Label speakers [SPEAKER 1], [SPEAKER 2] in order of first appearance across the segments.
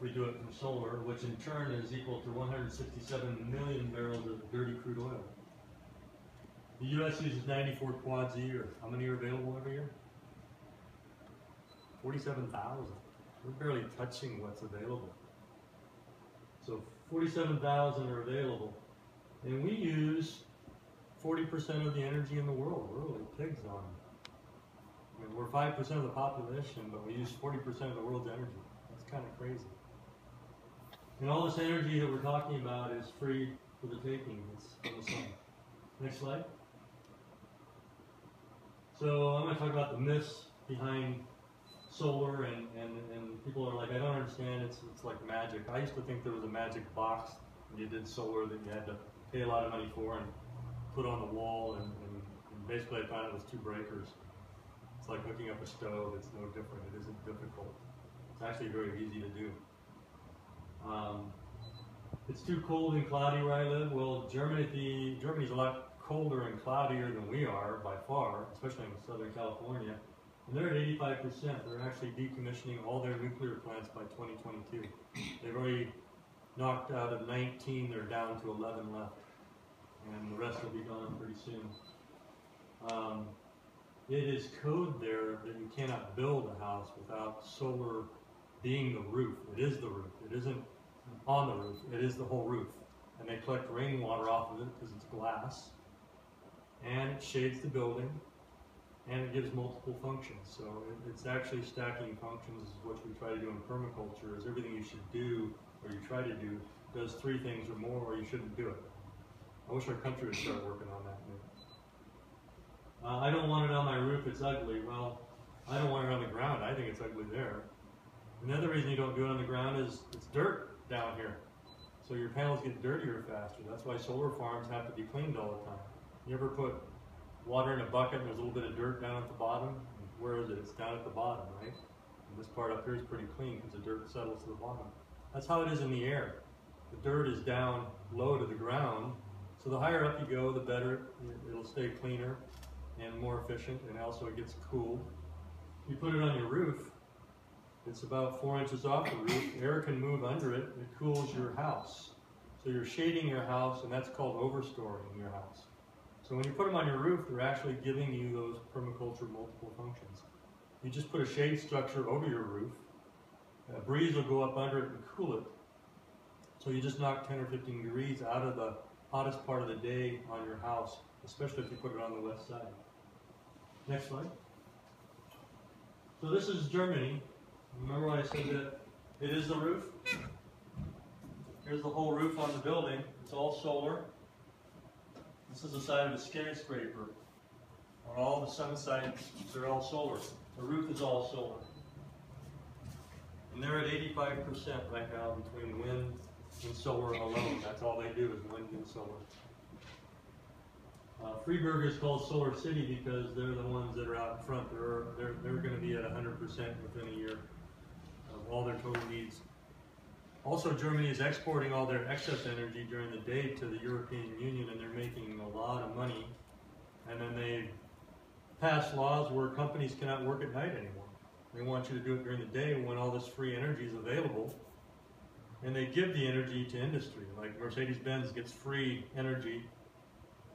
[SPEAKER 1] we do it from solar, which in turn is equal to 167 million barrels of dirty crude oil. The U.S. uses 94 quads a year. How many are available every year? 47,000. We're barely touching what's available. So 47,000 are available. And we use 40% of the energy in the world. We're really pigs on it. I mean, we're 5% of the population, but we use 40% of the world's energy. That's kind of crazy. And all this energy that we're talking about is free for the taking. It's from the sun. Next slide. So I'm going to talk about the myths behind solar and, and, and people are like, I don't understand, it's, it's like magic. I used to think there was a magic box when you did solar that you had to pay a lot of money for and put on the wall and, and, and basically I found it was two breakers. It's like hooking up a stove, it's no different, it isn't difficult. It's actually very easy to do. Um, it's too cold and cloudy where I live. Well, Germany, Germany's a lot colder and cloudier than we are by far, especially in Southern California. And they're at 85%. They're actually decommissioning all their nuclear plants by 2022. They've already knocked out of 19, they're down to 11 left. And the rest will be gone pretty soon. Um, it is code there that you cannot build a house without solar being the roof. It is the roof. It isn't on the roof. It is the whole roof. And they collect rainwater off of it because it's glass. And it shades the building and it gives multiple functions. So it, it's actually stacking functions is what we try to do in permaculture is everything you should do or you try to do does three things or more or you shouldn't do it. I wish our country would start working on that. Uh, I don't want it on my roof, it's ugly. Well, I don't want it on the ground, I think it's ugly there. Another reason you don't do it on the ground is it's dirt down here. So your panels get dirtier faster. That's why solar farms have to be cleaned all the time. You ever put water in a bucket and there's a little bit of dirt down at the bottom. Where is it? It's down at the bottom, right? And this part up here is pretty clean because the dirt settles to the bottom. That's how it is in the air. The dirt is down low to the ground. So the higher up you go, the better. It'll stay cleaner and more efficient and also it gets cooled. You put it on your roof, it's about four inches off the roof. Air can move under it. It cools your house. So you're shading your house and that's called overstoring your house. So when you put them on your roof, they're actually giving you those permaculture multiple functions. You just put a shade structure over your roof. A breeze will go up under it and cool it. So you just knock 10 or 15 degrees out of the hottest part of the day on your house, especially if you put it on the west side. Next slide. So this is Germany. Remember I said that it is the roof? Here's the whole roof on the building. It's all solar. This is the side of a skyscraper. On all the sun sides, they're all solar. The roof is all solar. And they're at 85% right now between wind and solar alone. That's all they do is wind and solar. Uh, Freiburg is called Solar City because they're the ones that are out in front. They're, they're, they're going to be at 100% within a year all their total needs. Also, Germany is exporting all their excess energy during the day to the European Union and they're making a lot of money. And then they pass laws where companies cannot work at night anymore. They want you to do it during the day when all this free energy is available. And they give the energy to industry. Like Mercedes-Benz gets free energy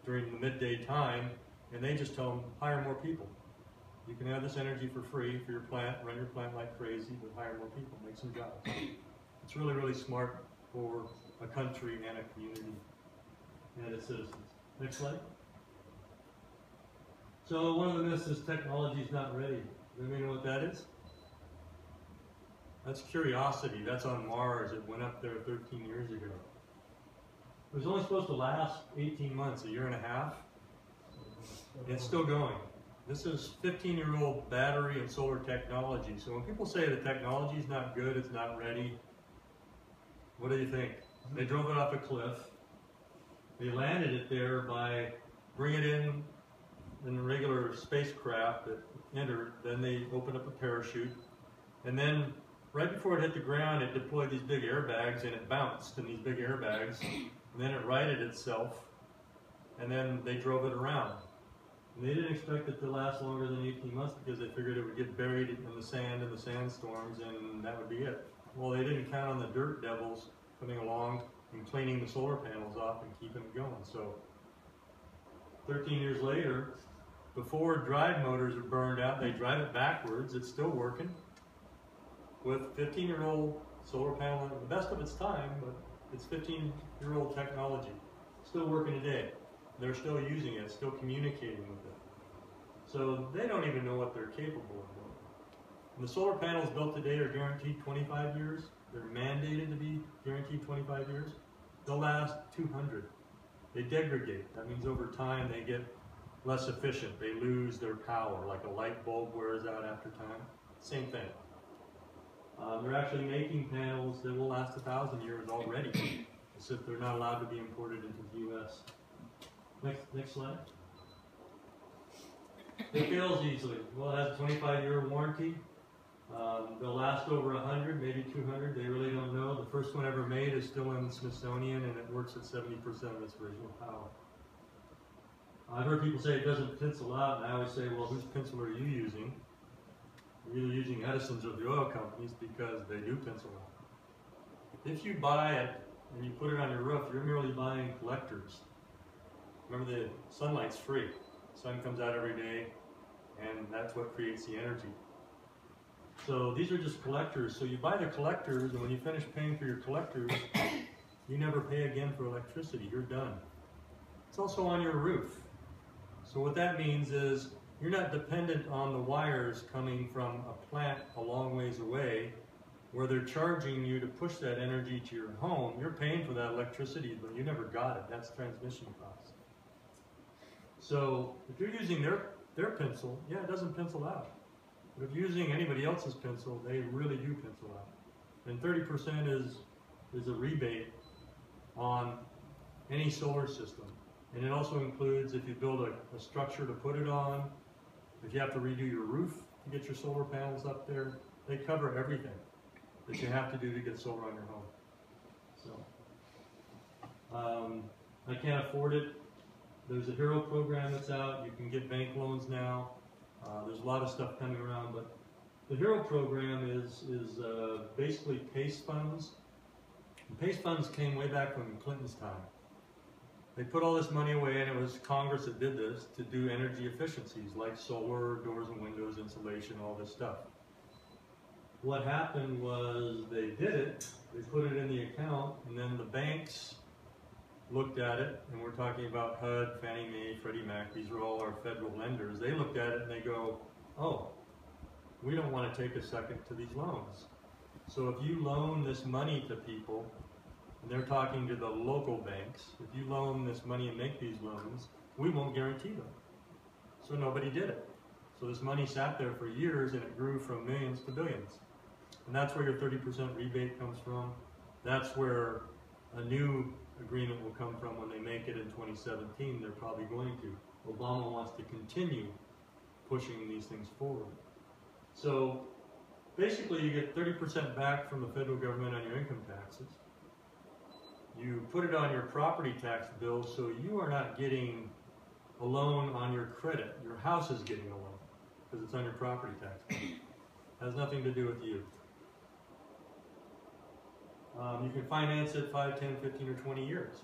[SPEAKER 1] during the midday time and they just tell them, hire more people. You can have this energy for free for your plant, run your plant like crazy, but hire more people, make some jobs. It's really, really smart for a country and a community and its citizens. Next slide. So one of the myths is technology is not ready. Anybody know what that is? That's Curiosity. That's on Mars. It went up there 13 years ago. It was only supposed to last 18 months, a year and a half. It's still going. This is 15-year-old battery and solar technology. So when people say the technology is not good, it's not ready, what do you think? Mm-hmm. They drove it off a cliff. They landed it there by bringing it in in a regular spacecraft that entered. Then they opened up a parachute. And then right before it hit the ground, it deployed these big airbags and it bounced in these big airbags. And then it righted itself. And then they drove it around. And they didn't expect it to last longer than 18 months because they figured it would get buried in the sand and the sandstorms and that would be it. Well, they didn't count on the dirt devils coming along and cleaning the solar panels off and keeping it going. So 13 years later, before drive motors are burned out, they drive it backwards. It's still working with 15 year old solar panel, the best of its time, but it's 15 year old technology. Still working today. They're still using it, still communicating with it. So they don't even know what they're capable of the solar panels built today are guaranteed 25 years. They're mandated to be guaranteed 25 years. They'll last 200. They degrade. That means over time they get less efficient. They lose their power, like a light bulb wears out after time. Same thing. Um, they're actually making panels that will last a thousand years already. If they're not allowed to be imported into the U.S. Next, next slide. It fails easily. Well, it has a 25 year warranty. Um, they'll last over 100, maybe 200. They really don't know. The first one ever made is still in the Smithsonian and it works at 70% of its original power. I've heard people say it doesn't pencil out, and I always say, well, whose pencil are you using? You're either using Edison's or the oil companies because they do pencil out. If you buy it and you put it on your roof, you're merely buying collectors. Remember, the sunlight's free. Sun comes out every day, and that's what creates the energy. So these are just collectors. So you buy the collectors, and when you finish paying for your collectors, you never pay again for electricity. You're done. It's also on your roof. So what that means is you're not dependent on the wires coming from a plant a long ways away where they're charging you to push that energy to your home. You're paying for that electricity, but you never got it. That's transmission costs. So if you're using their, their pencil, yeah, it doesn't pencil out. But if you're using anybody else's pencil, they really do pencil out. And 30% is, is a rebate on any solar system. And it also includes if you build a, a structure to put it on, if you have to redo your roof to get your solar panels up there, they cover everything that you have to do to get solar on your home. So, um, I can't afford it. There's a Hero program that's out. You can get bank loans now. Uh, there's a lot of stuff coming around, but the Hero program is is uh, basically PACE funds. And PACE funds came way back from Clinton's time. They put all this money away, and it was Congress that did this to do energy efficiencies like solar, doors and windows, insulation, all this stuff. What happened was they did it, they put it in the account, and then the banks looked at it, and we're talking about HUD, Fannie Mae, Freddie Mac, these are all our federal lenders. They looked at it and they go, oh, we don't want to take a second to these loans. So if you loan this money to people, and they're talking to the local banks. If you loan this money and make these loans, we won't guarantee them. So nobody did it. So this money sat there for years and it grew from millions to billions. And that's where your 30% rebate comes from. That's where a new agreement will come from when they make it in 2017. They're probably going to. Obama wants to continue pushing these things forward. So basically you get 30% back from the federal government on your income taxes you put it on your property tax bill so you are not getting a loan on your credit. Your house is getting a loan because it's on your property tax bill. Has nothing to do with you. Um, you can finance it 5, 10, 15, or 20 years.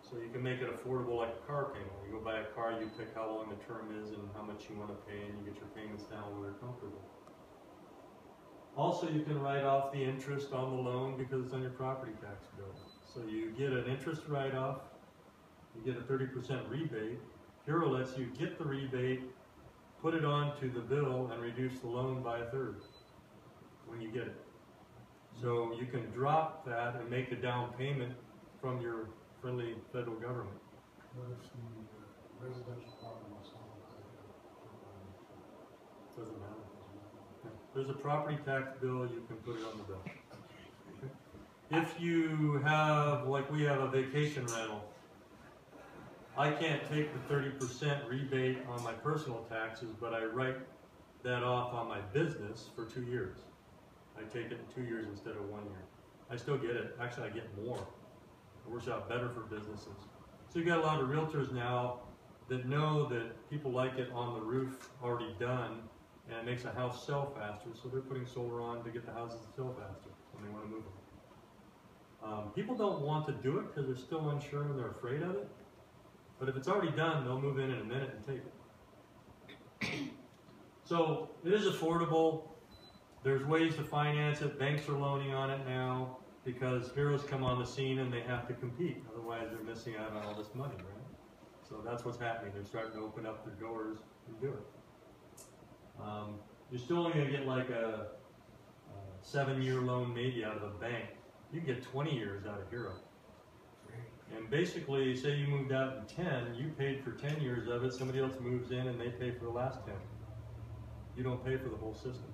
[SPEAKER 1] So you can make it affordable like a car payment. You go buy a car, you pick how long the term is and how much you want to pay, and you get your payments down where they're comfortable. Also, you can write off the interest on the loan because it's on your property tax bill. So you get an interest write-off, you get a 30% rebate. Hero lets you get the rebate, put it onto the bill, and reduce the loan by a third when you get it. So you can drop that and make a down payment from your friendly federal government.
[SPEAKER 2] What if the uh, residential property is on
[SPEAKER 1] Doesn't matter. There's a property tax bill, you can put it on the bill. If you have, like we have a vacation rental, I can't take the thirty percent rebate on my personal taxes, but I write that off on my business for two years. I take it in two years instead of one year. I still get it, actually I get more. It works out better for businesses. So you've got a lot of realtors now that know that people like it on the roof already done, and it makes a house sell faster, so they're putting solar on to get the houses to sell faster. and they wanna move them. Um, people don't want to do it because they're still unsure and they're afraid of it. But if it's already done, they'll move in in a minute and take it. So it is affordable. There's ways to finance it. Banks are loaning on it now because heroes come on the scene and they have to compete. Otherwise, they're missing out on all this money, right? So that's what's happening. They're starting to open up their doors and do it. Um, you're still only gonna get like a, a seven-year loan maybe out of a bank. You can get 20 years out of Hero. And basically, say you moved out in 10, you paid for 10 years of it, somebody else moves in and they pay for the last 10. You don't pay for the whole system.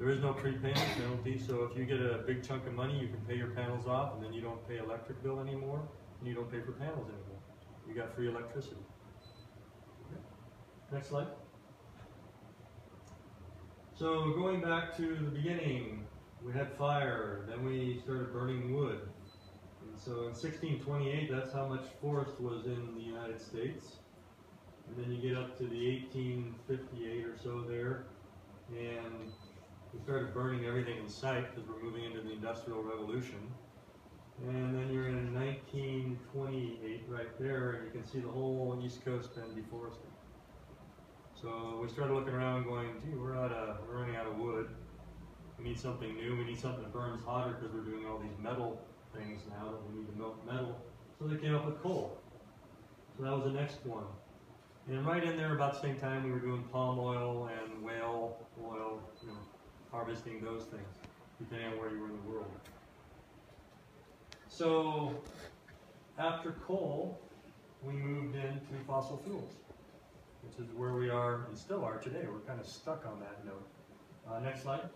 [SPEAKER 1] There is no prepayment penalty, so if you get a big chunk of money, you can pay your panels off and then you don't pay electric bill anymore, and you don't pay for panels anymore. You got free electricity. Next slide. So going back to the beginning, we had fire, then we started burning wood. And so in 1628, that's how much forest was in the United States. And then you get up to the 1858 or so there, and we started burning everything in sight because we're moving into the Industrial Revolution. And then you're in 1928 right there, and you can see the whole East Coast been deforested. So we started looking around going, gee, we're out of, we're running out of wood. We need something new. We need something that burns hotter because we're doing all these metal things now that we need to melt metal. So they came up with coal. So that was the next one. And right in there about the same time we were doing palm oil and whale oil, you know, harvesting those things, depending on where you were in the world. So after coal, we moved into fossil fuels, which is where we are and still are today. We're kind of stuck on that note. Uh, next slide.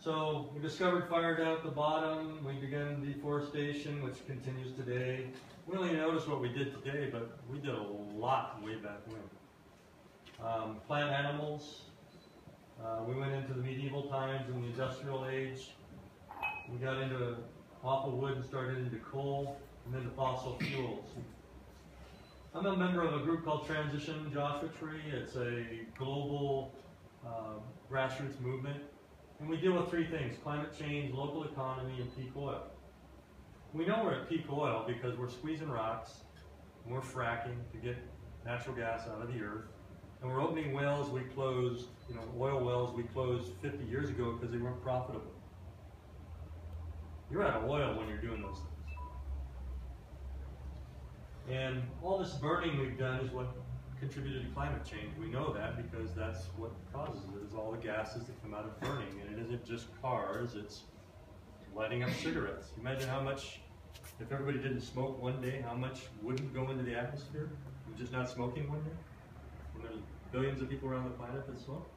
[SPEAKER 1] So we discovered fire down at the bottom. We began deforestation, which continues today. We only noticed what we did today, but we did a lot way back when. Um, plant animals. Uh, we went into the medieval times and the industrial age. We got into off of wood and started into coal, and then the fossil fuels. I'm a member of a group called Transition Joshua Tree. It's a global uh, grassroots movement. And we deal with three things, climate change, local economy, and peak oil. We know we're at peak oil because we're squeezing rocks, and we're fracking to get natural gas out of the earth, and we're opening wells we closed, you know, oil wells we closed 50 years ago because they weren't profitable. You're out of oil when you're doing those things. And all this burning we've done is what contributed to climate change. We know that because that's what causes it, is all the gases that come out of burning. And it isn't just cars, it's lighting up cigarettes. Imagine how much, if everybody didn't smoke one day, how much wouldn't go into the atmosphere with just not smoking one day? Billions of people around the planet that smoke.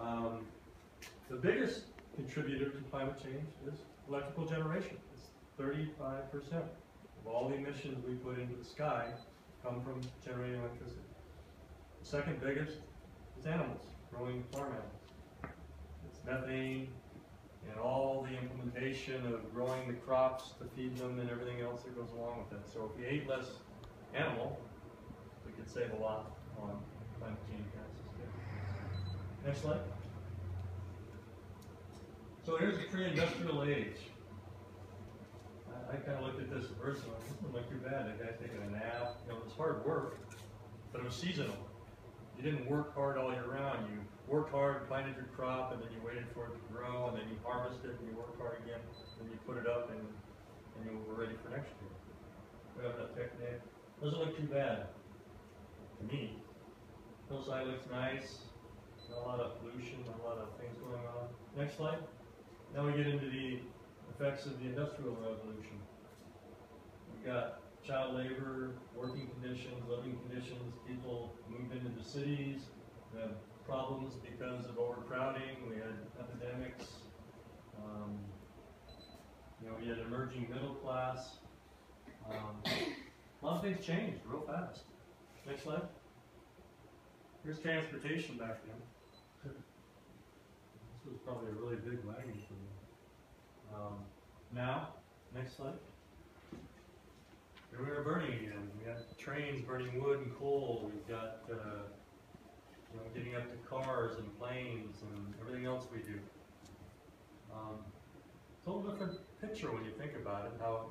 [SPEAKER 1] Um, the biggest contributor to climate change is electrical generation. It's 35% of all the emissions we put into the sky come from generating electricity. The second biggest is animals, growing farm animals. It's methane and all the implementation of growing the crops to feed them and everything else that goes along with it. So if we ate less animal, we could save a lot on Next slide. So here's the pre-industrial age. I, I kind of looked at this at first and doesn't look too bad. That guy's taking a nap. You know, it was hard work, but it was seasonal. You didn't work hard all year round. You worked hard, planted your crop, and then you waited for it to grow, and then you harvested, and you worked hard again, and you put it up, and, and you were ready for next year. We have that technique. Doesn't look too bad to me. Hillside looks nice. A lot of pollution, a lot of things going on. Next slide. Now we get into the effects of the Industrial Revolution. We've got child labor, working conditions, living conditions, people moved into the cities, we have problems because of overcrowding, we had epidemics, um, you know, we had emerging middle class. Um, a lot of things changed real fast. Next slide. Here's transportation back then. This was probably a really big wagon for me. Um, now, next slide. Here we are burning again. We got trains burning wood and coal. We've got, uh, you know, getting up to cars and planes and everything else we do. total different picture when you think about it, how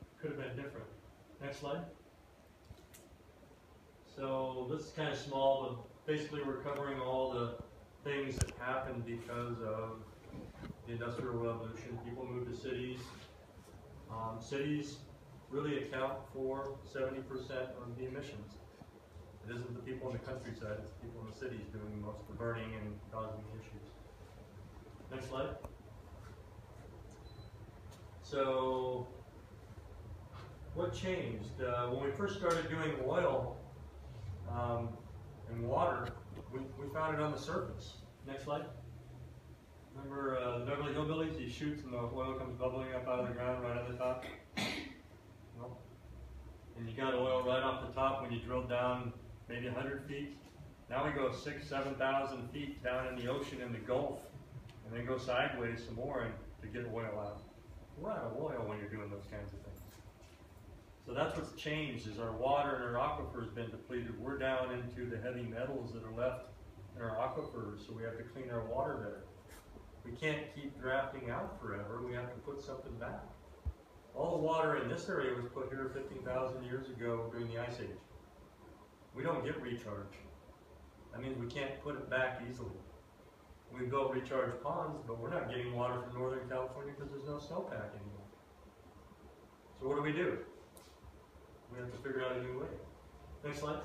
[SPEAKER 1] it could have been different. Next slide. So this is kind of small, but basically we're covering all the things that happened because of the Industrial Revolution. People moved to cities. Um, cities really account for 70% of the emissions. It isn't the people in the countryside, it's the people in the cities doing most of the burning and causing the issues. Next slide. So, what changed? Uh, when we first started doing oil um, and water, we, we found it on the surface. Next slide. Remember uh, the Beverly Hillbillies? He shoots and the oil comes bubbling up out of the ground right at the top. No. And you got oil right off the top when you drill down maybe 100 feet. Now we go six, 7,000 feet down in the ocean in the Gulf, and then go sideways some more and, to get oil out. We're out of oil when you're doing those kinds of things. So that's what's changed is our water and our aquifer has been depleted. We're down into the heavy metals that are left in our aquifers, so we have to clean our water better. We can't keep drafting out forever. We have to put something back. All the water in this area was put here 15,000 years ago during the Ice Age. We don't get recharge. That means we can't put it back easily. We built recharge ponds, but we're not getting water from Northern California because there's no snowpack anymore. So what do we do? We have to figure out a new way. Next slide.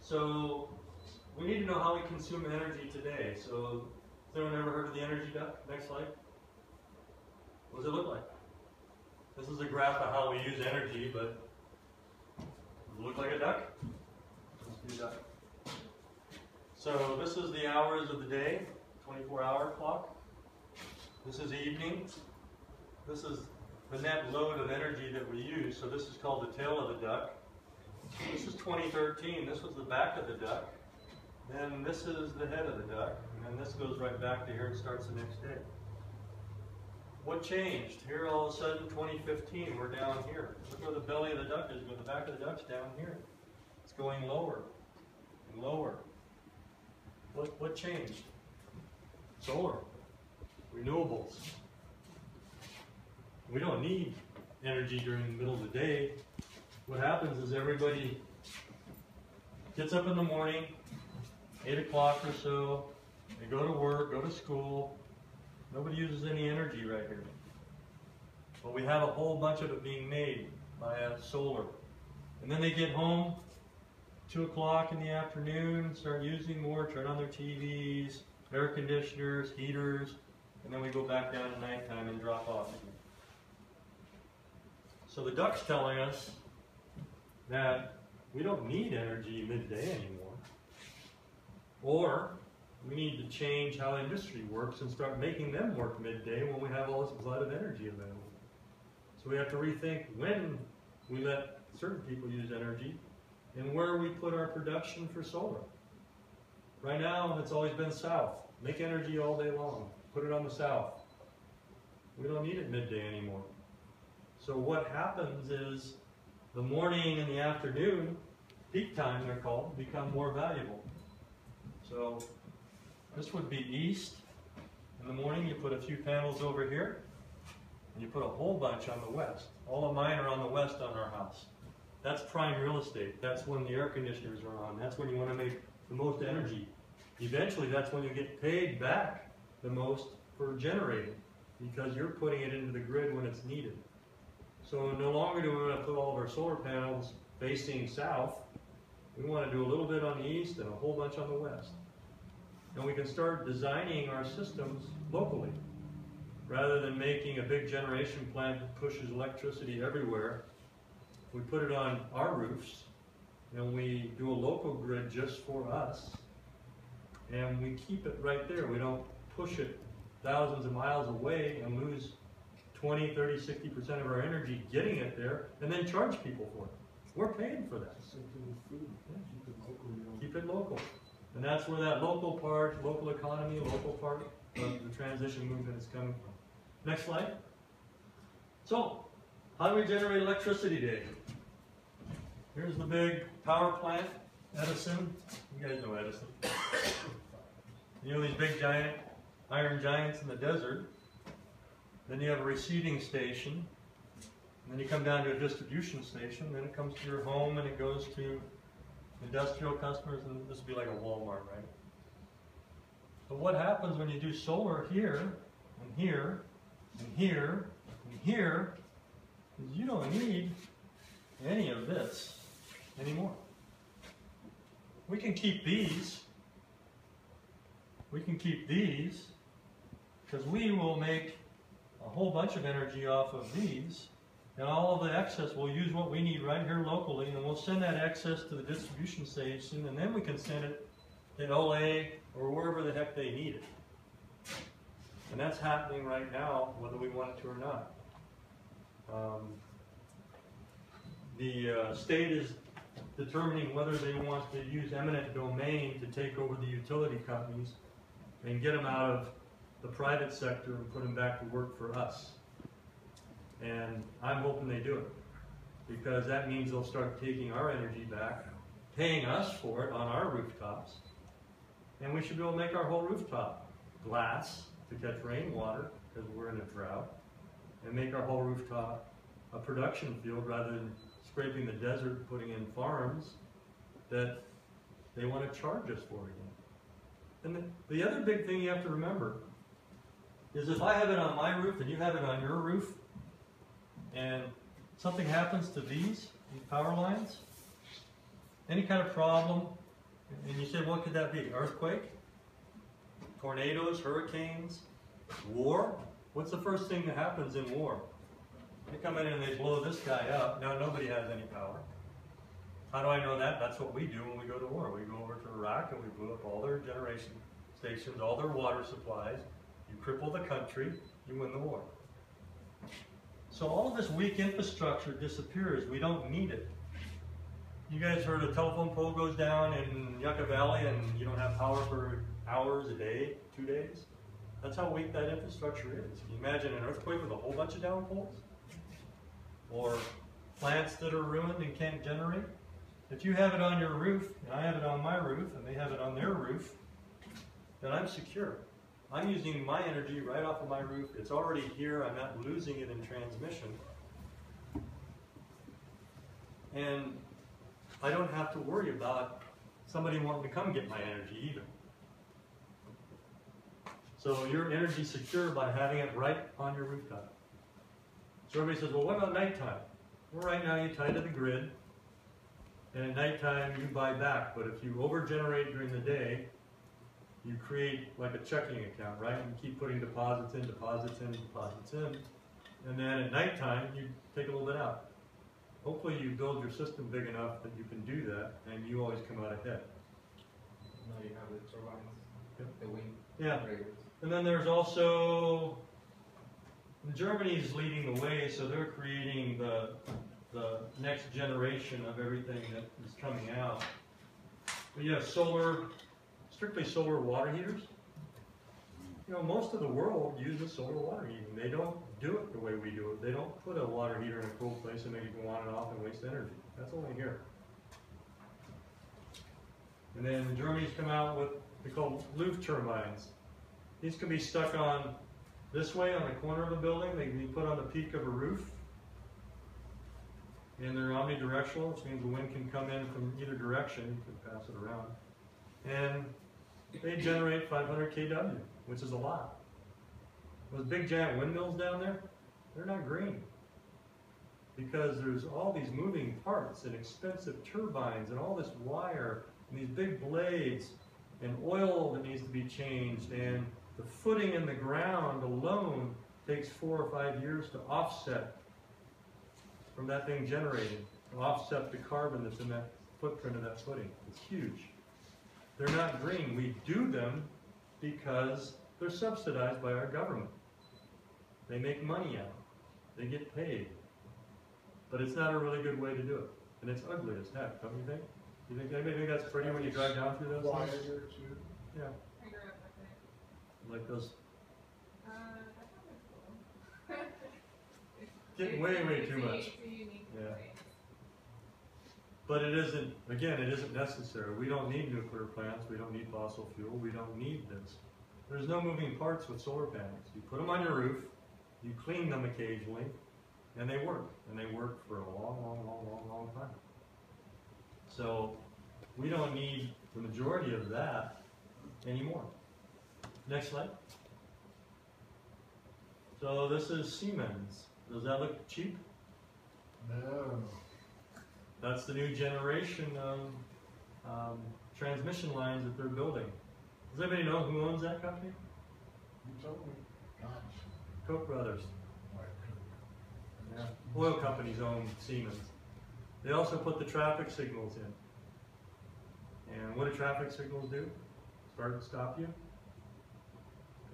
[SPEAKER 1] So we need to know how we consume energy today. So has anyone ever heard of the energy duck? Next slide. What does it look like? This is a graph of how we use energy, but does it look like a duck? Let's do duck. So this is the hours of the day, 24 hour clock. This is evening. This is the net load of energy that we use. So this is called the tail of the duck. This is 2013. This was the back of the duck. Then this is the head of the duck. And then this goes right back to here and starts the next day. What changed? Here all of a sudden, 2015, we're down here. Look where the belly of the duck is, but the back of the duck's down here. It's going lower and lower. What, what changed? Solar, renewables. We don't need energy during the middle of the day. What happens is everybody gets up in the morning, 8 o'clock or so, they go to work, go to school. Nobody uses any energy right here. But we have a whole bunch of it being made by uh, solar. And then they get home, 2 o'clock in the afternoon, start using more, turn on their TVs, air conditioners, heaters, and then we go back down at nighttime and drop off. So the duck's telling us that we don't need energy midday anymore. Or we need to change how industry works and start making them work midday when we have all this glut of energy available. So we have to rethink when we let certain people use energy and where we put our production for solar. Right now, it's always been south. Make energy all day long. Put it on the south. We don't need it midday anymore. So what happens is the morning and the afternoon, peak time they're called, become more valuable. So this would be east. In the morning you put a few panels over here, and you put a whole bunch on the west. All of mine are on the west on our house. That's prime real estate. That's when the air conditioners are on. That's when you want to make the most energy. Eventually that's when you get paid back the most for generating because you're putting it into the grid when it's needed. So no longer do we want to put all of our solar panels facing south. We want to do a little bit on the east and a whole bunch on the west. And we can start designing our systems locally. Rather than making a big generation plant that pushes electricity everywhere, we put it on our roofs and we do a local grid just for us. And we keep it right there. We don't push it thousands of miles away and lose 20, 30, 60% of our energy getting it there and then charge people for it. We're paying for that.
[SPEAKER 2] Same thing with food. Keep it local.
[SPEAKER 1] Keep it local. And that's where that local part, local economy, local part of the transition movement is coming from. Next slide. So, how do we generate electricity today? Here's the big power plant, Edison. You guys know Edison. You know these big giant iron giants in the desert. Then you have a receiving station. Then you come down to a distribution station. Then it comes to your home and it goes to industrial customers. And this would be like a Walmart, right? But what happens when you do solar here and here and here and here is you don't need any of this anymore. We can keep these. We can keep these because we will make a whole bunch of energy off of these and all of the excess we'll use what we need right here locally and we'll send that excess to the distribution station and then we can send it to LA or wherever the heck they need it. And that's happening right now whether we want it to or not. Um, the uh, state is determining whether they want to use eminent domain to take over the utility companies and get them out of the private sector and put them back to work for us. And I'm hoping they do it because that means they'll start taking our energy back, paying us for it on our rooftops, and we should be able to make our whole rooftop glass to catch rainwater because we're in a drought, and make our whole rooftop a production field rather than scraping the desert, putting in farms that they want to charge us for again. And the, the other big thing you have to remember is if I have it on my roof and you have it on your roof, and something happens to these, these power lines, any kind of problem, and you say, what could that be? Earthquake? Tornadoes, hurricanes, war? What's the first thing that happens in war? They come in and they blow this guy up. Now nobody has any power. How do I know that? That's what we do when we go to war. We go over to Iraq and we blew up all their generation stations, all their water supplies. You cripple the country, you win the war. So all of this weak infrastructure disappears. We don't need it. You guys heard a telephone pole goes down in Yucca Valley and you don't have power for hours a day, two days? That's how weak that infrastructure is. Can you imagine an earthquake with a whole bunch of down poles? Or plants that are ruined and can't generate? If you have it on your roof, and I have it on my roof, and they have it on their roof, then I'm secure. I'm using my energy right off of my roof. It's already here. I'm not losing it in transmission. And I don't have to worry about somebody wanting to come get my energy either. So you're energy secure by having it right on your rooftop. So everybody says, well, what about nighttime? Well, right now you tie to the grid, and at nighttime you buy back. But if you overgenerate during the day, you create like a checking account, right? You keep putting deposits in, deposits in, deposits in, and then at nighttime you take a little bit out. Hopefully you build your system big enough that you can do that, and you always come out ahead.
[SPEAKER 3] Now you have the turbines,
[SPEAKER 1] Yep.
[SPEAKER 3] the wind
[SPEAKER 1] Yeah, and then there's also Germany's leading the way, so they're creating the the next generation of everything that is coming out. But you have solar, strictly solar water heaters. You know, most of the world uses solar water heating. They don't do it the way we do it. They don't put a water heater in a cool place and make it go on and off and waste energy. That's only here. And then Germany's come out with they call Luft turbines. These can be stuck on this way on the corner of a building. They can be put on the peak of a roof. And they're omnidirectional, which means the wind can come in from either direction. You can pass it around. And they generate 500 kW, which is a lot. Those big giant windmills down there, they're not green. Because there's all these moving parts and expensive turbines and all this wire and these big blades and oil that needs to be changed and the footing in the ground alone takes four or five years to offset from that thing generating, offset the carbon that's in that footprint of that footing. It's huge. They're not green. We do them because they're subsidized by our government. They make money out of it. They get paid. But it's not a really good way to do it. And it's ugly as heck, don't you think? You think anybody think that's pretty when you drive down through those
[SPEAKER 2] Wire
[SPEAKER 1] things?
[SPEAKER 2] here too.
[SPEAKER 1] Yeah,
[SPEAKER 4] I grew up
[SPEAKER 1] like those
[SPEAKER 4] Uh, I thought it was cool.
[SPEAKER 1] Getting way, way too much.
[SPEAKER 4] It's a unique
[SPEAKER 1] Yeah. But it isn't, again, it isn't necessary. We don't need nuclear plants, we don't need fossil fuel, we don't need this. There's no moving parts with solar panels. You put them on your roof, you clean them occasionally, and they work. And they work for a long, long, long, long, long time. So we don't need the majority of that anymore. Next slide. So this is Siemens. Does that look cheap?
[SPEAKER 2] No.
[SPEAKER 1] That's the new generation of um, transmission lines that they're building. Does anybody know who owns that company?
[SPEAKER 2] You told me. Gosh.
[SPEAKER 1] Koch brothers. Yeah. Oil companies own Siemens. They also put the traffic signals in. And what do traffic signals do? Start and stop you?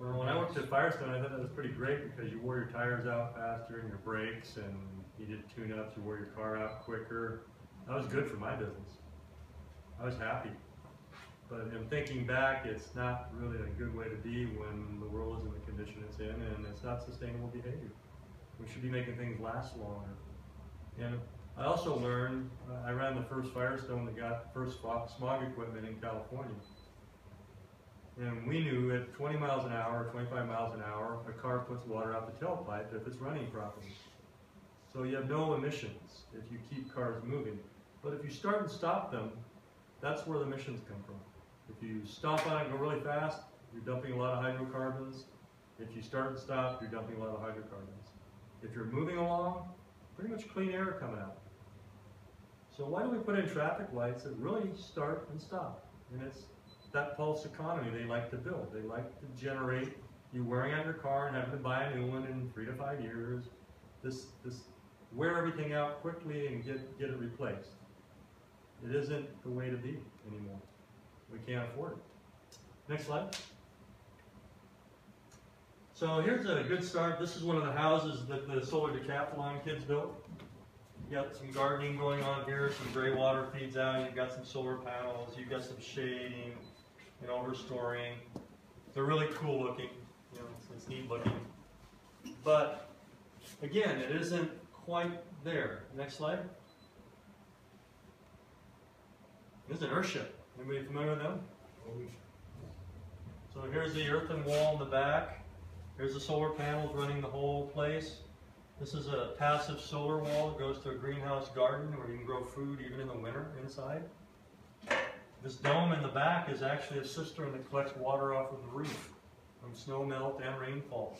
[SPEAKER 1] Well, when I worked at Firestone, I thought that was pretty great because you wore your tires out faster and your brakes and you did tune-ups, you wore your car out quicker. That was good for my business. I was happy. But in thinking back, it's not really a good way to be when the world is in the condition it's in and it's not sustainable behavior. We should be making things last longer. And I also learned, uh, I ran the first Firestone that got first smog equipment in California. And we knew at 20 miles an hour, 25 miles an hour, a car puts water out the tailpipe if it's running properly. So you have no emissions if you keep cars moving. But if you start and stop them, that's where the emissions come from. If you stop on it and go really fast, you're dumping a lot of hydrocarbons. If you start and stop, you're dumping a lot of hydrocarbons. If you're moving along, pretty much clean air coming out. So why do we put in traffic lights that really start and stop? And it's that pulse economy they like to build. They like to generate you wearing out your car and having to buy a new one in three to five years. This this wear everything out quickly and get get it replaced. It isn't the way to be anymore. We can't afford it. Next slide. So here's a good start. This is one of the houses that the solar decathlon kids built. You got some gardening going on here, some gray water feeds out, you've got some solar panels, you've got some shading, You and overstoring. They're really cool looking, you know, it's neat looking. But again, it isn't quite there. Next slide. This is an earthship. Anybody familiar with them? So here's the earthen wall in the back. Here's the solar panels running the whole place. This is a passive solar wall that goes to a greenhouse garden where you can grow food even in the winter inside. This dome in the back is actually a cistern that collects water off of the roof from snow melt and rainfall.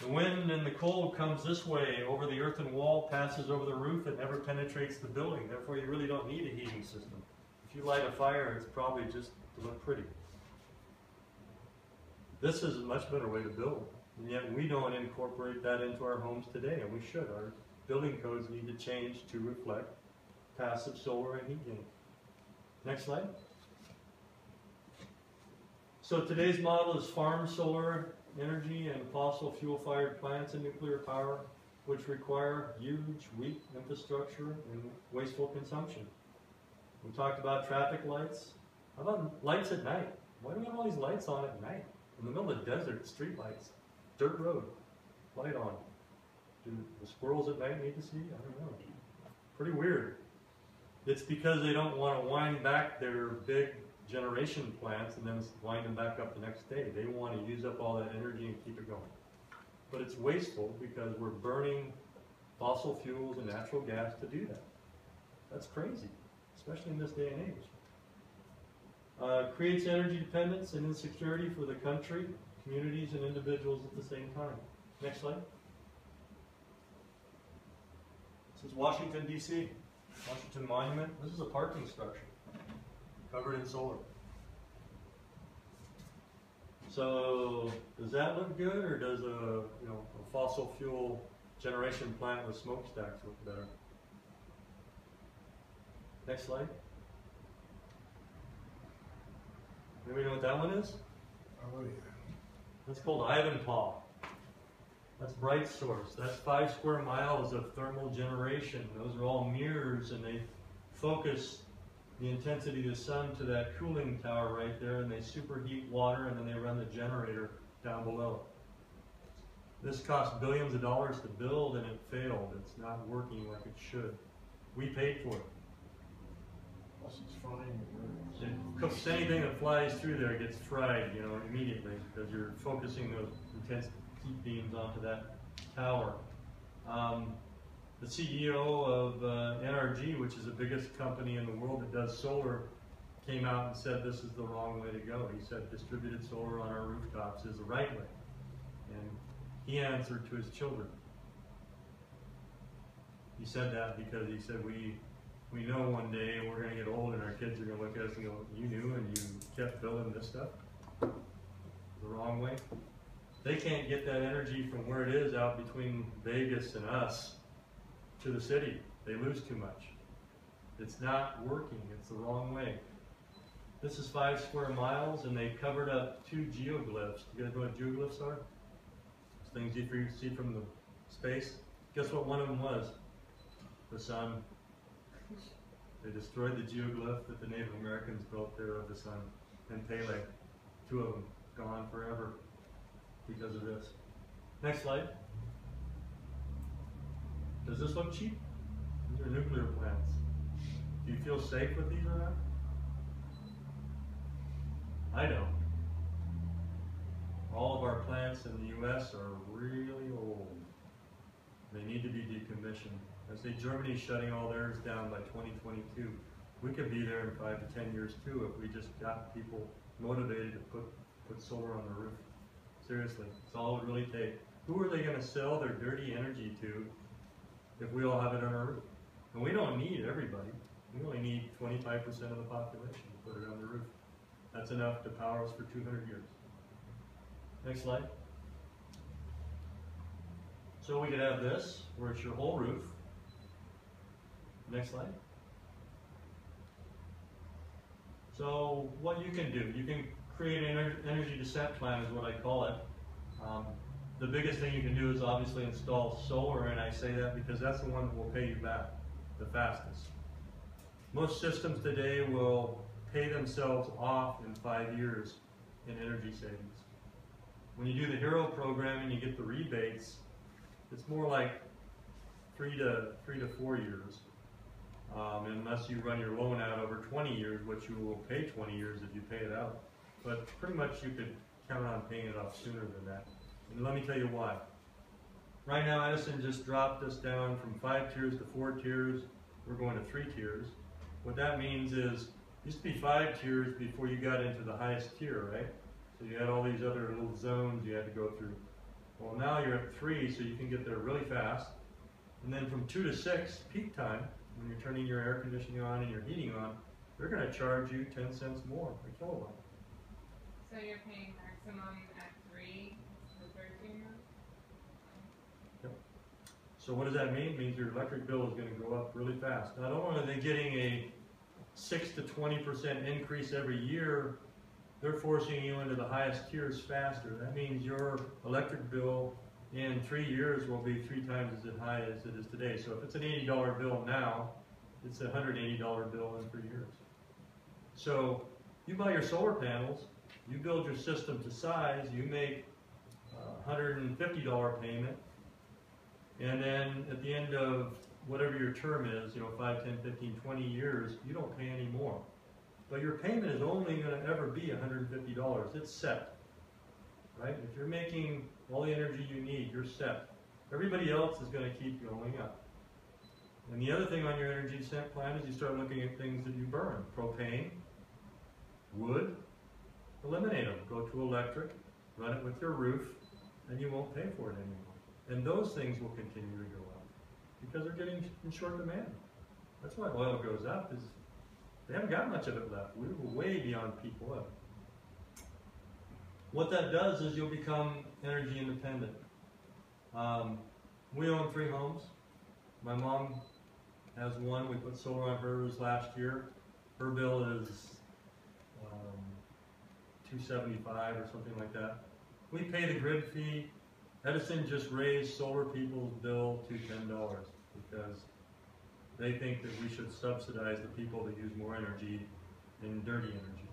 [SPEAKER 1] The wind and the cold comes this way over the earthen wall, passes over the roof, and never penetrates the building. Therefore, you really don't need a heating system. If you light a fire, it's probably just to look pretty. This is a much better way to build, and yet we don't incorporate that into our homes today, and we should. Our building codes need to change to reflect passive solar and. Next slide. So today's model is farm solar energy and fossil fuel fired plants and nuclear power, which require huge, weak infrastructure and wasteful consumption. We talked about traffic lights. How about lights at night? Why do we have all these lights on at night? In the middle of the desert, street lights, dirt road, light on. Do the squirrels at night need to see? I don't know. Pretty weird. It's because they don't want to wind back their big generation plants and then wind them back up the next day. They want to use up all that energy and keep it going. But it's wasteful because we're burning fossil fuels and natural gas to do that. That's crazy, especially in this day and age. Uh, creates energy dependence and insecurity for the country, communities, and individuals at the same time. Next slide. This is Washington, D.C. Washington Monument. This is a parking structure covered in solar. So does that look good, or does a you know a fossil fuel generation plant with smokestacks look better? Next slide. Anybody know what that one is?
[SPEAKER 2] Oh, yeah.
[SPEAKER 1] That's called Ivanpah. That's BrightSource. That's five square miles of thermal generation. Those are all mirrors, and they focus the intensity of the sun to that cooling tower right there, and they superheat water, and then they run the generator down below. This cost billions of dollars to build, and it failed. It's not working like it should. We paid for it.
[SPEAKER 2] Plus it's frying
[SPEAKER 1] cooks anything that flies through there gets fried, you know, immediately because you're focusing those intense heat beams onto that tower. Um, the CEO of uh, NRG, which is the biggest company in the world that does solar, came out and said this is the wrong way to go. He said distributed solar on our rooftops is the right way. And he answered to his children. He said that because he said we we know one day we're gonna get old and our kids are gonna look at us and go, you knew and you kept building this stuff the wrong way. They can't get that energy from where it is out between Vegas and us to the city. They lose too much. It's not working. It's the wrong way. This is five square miles and they covered up two geoglyphs. You guys know what geoglyphs are? It's things you see from the space. Guess what one of them was? The sun. They destroyed the geoglyph that the Native Americans built there of the sun. And Pele. Two of them gone forever because of this. Next slide. Does this look cheap? These are nuclear plants. Do you feel safe with these or not? I don't. All of our plants in the US are really old. They need to be decommissioned. I say Germany's shutting all theirs down by 2022. We could be there in five to ten years too if we just got people motivated to put, put solar on the roof. Seriously, it's all it really take. Who are they gonna sell their dirty energy to if we all have it on our roof? And we don't need everybody. We only need 25% of the population to put it on the roof. That's enough to power us for 200 years. Next slide. So we could have this, where it's your whole roof. Next slide. So what you can do, you can create an energy descent plan is what I call it. Um, the biggest thing you can do is obviously install solar, and I say that because that's the one that will pay you back the fastest. Most systems today will pay themselves off in five years in energy savings. When you do the HERO program and you get the rebates, it's more like three to three to four years. Um, unless you run your loan out over 20 years, which you will pay 20 years if you pay it out. But pretty much you could count on paying it off sooner than that. And let me tell you why. Right now, Edison just dropped us down from five tiers to four tiers. We're going to three tiers. What that means is, used to be five tiers before you got into the highest tier, right? So you had all these other little zones you had to go through. Well, now you're at three, so you can get there really fast. And then from two to six, peak time, when you're turning your air conditioning on and your heating on, they're going to charge you 10 cents more a kilowatt.
[SPEAKER 4] So you're paying maximum at three for thirteen months?
[SPEAKER 1] So what does that mean? It means your electric bill is going to go up really fast. Not only are they getting a 6 to 20% increase every year, they're forcing you into the highest tiers faster. That means your electric bill in three years will be three times as high as it is today. So if it's an $80 bill now, it's a $180 bill in three years. So you buy your solar panels, you build your system to size, you make a $150 payment, and then at the end of whatever your term is, you know, 5, 10, 15, 20 years, you don't pay any more. But your payment is only going to ever be $150. It's set. Right? If you're making all the energy you need, you're set. Everybody else is going to keep going up. And the other thing on your energy plan is you start looking at things that you burn. Propane, wood, eliminate them. Go to electric, run it with your roof, and you won't pay for it anymore. And those things will continue to go up because they're getting in short demand. That's why oil goes up is they haven't got much of it left. We were way beyond peak oil. What that does is you'll become energy independent. Um, we own three homes. My mom has one. We put solar on hers last year. Her bill is um, 275 or something like that. We pay the grid fee. Edison just raised solar people's bill to $10 because they think that we should subsidize the people that use more energy than dirty energy.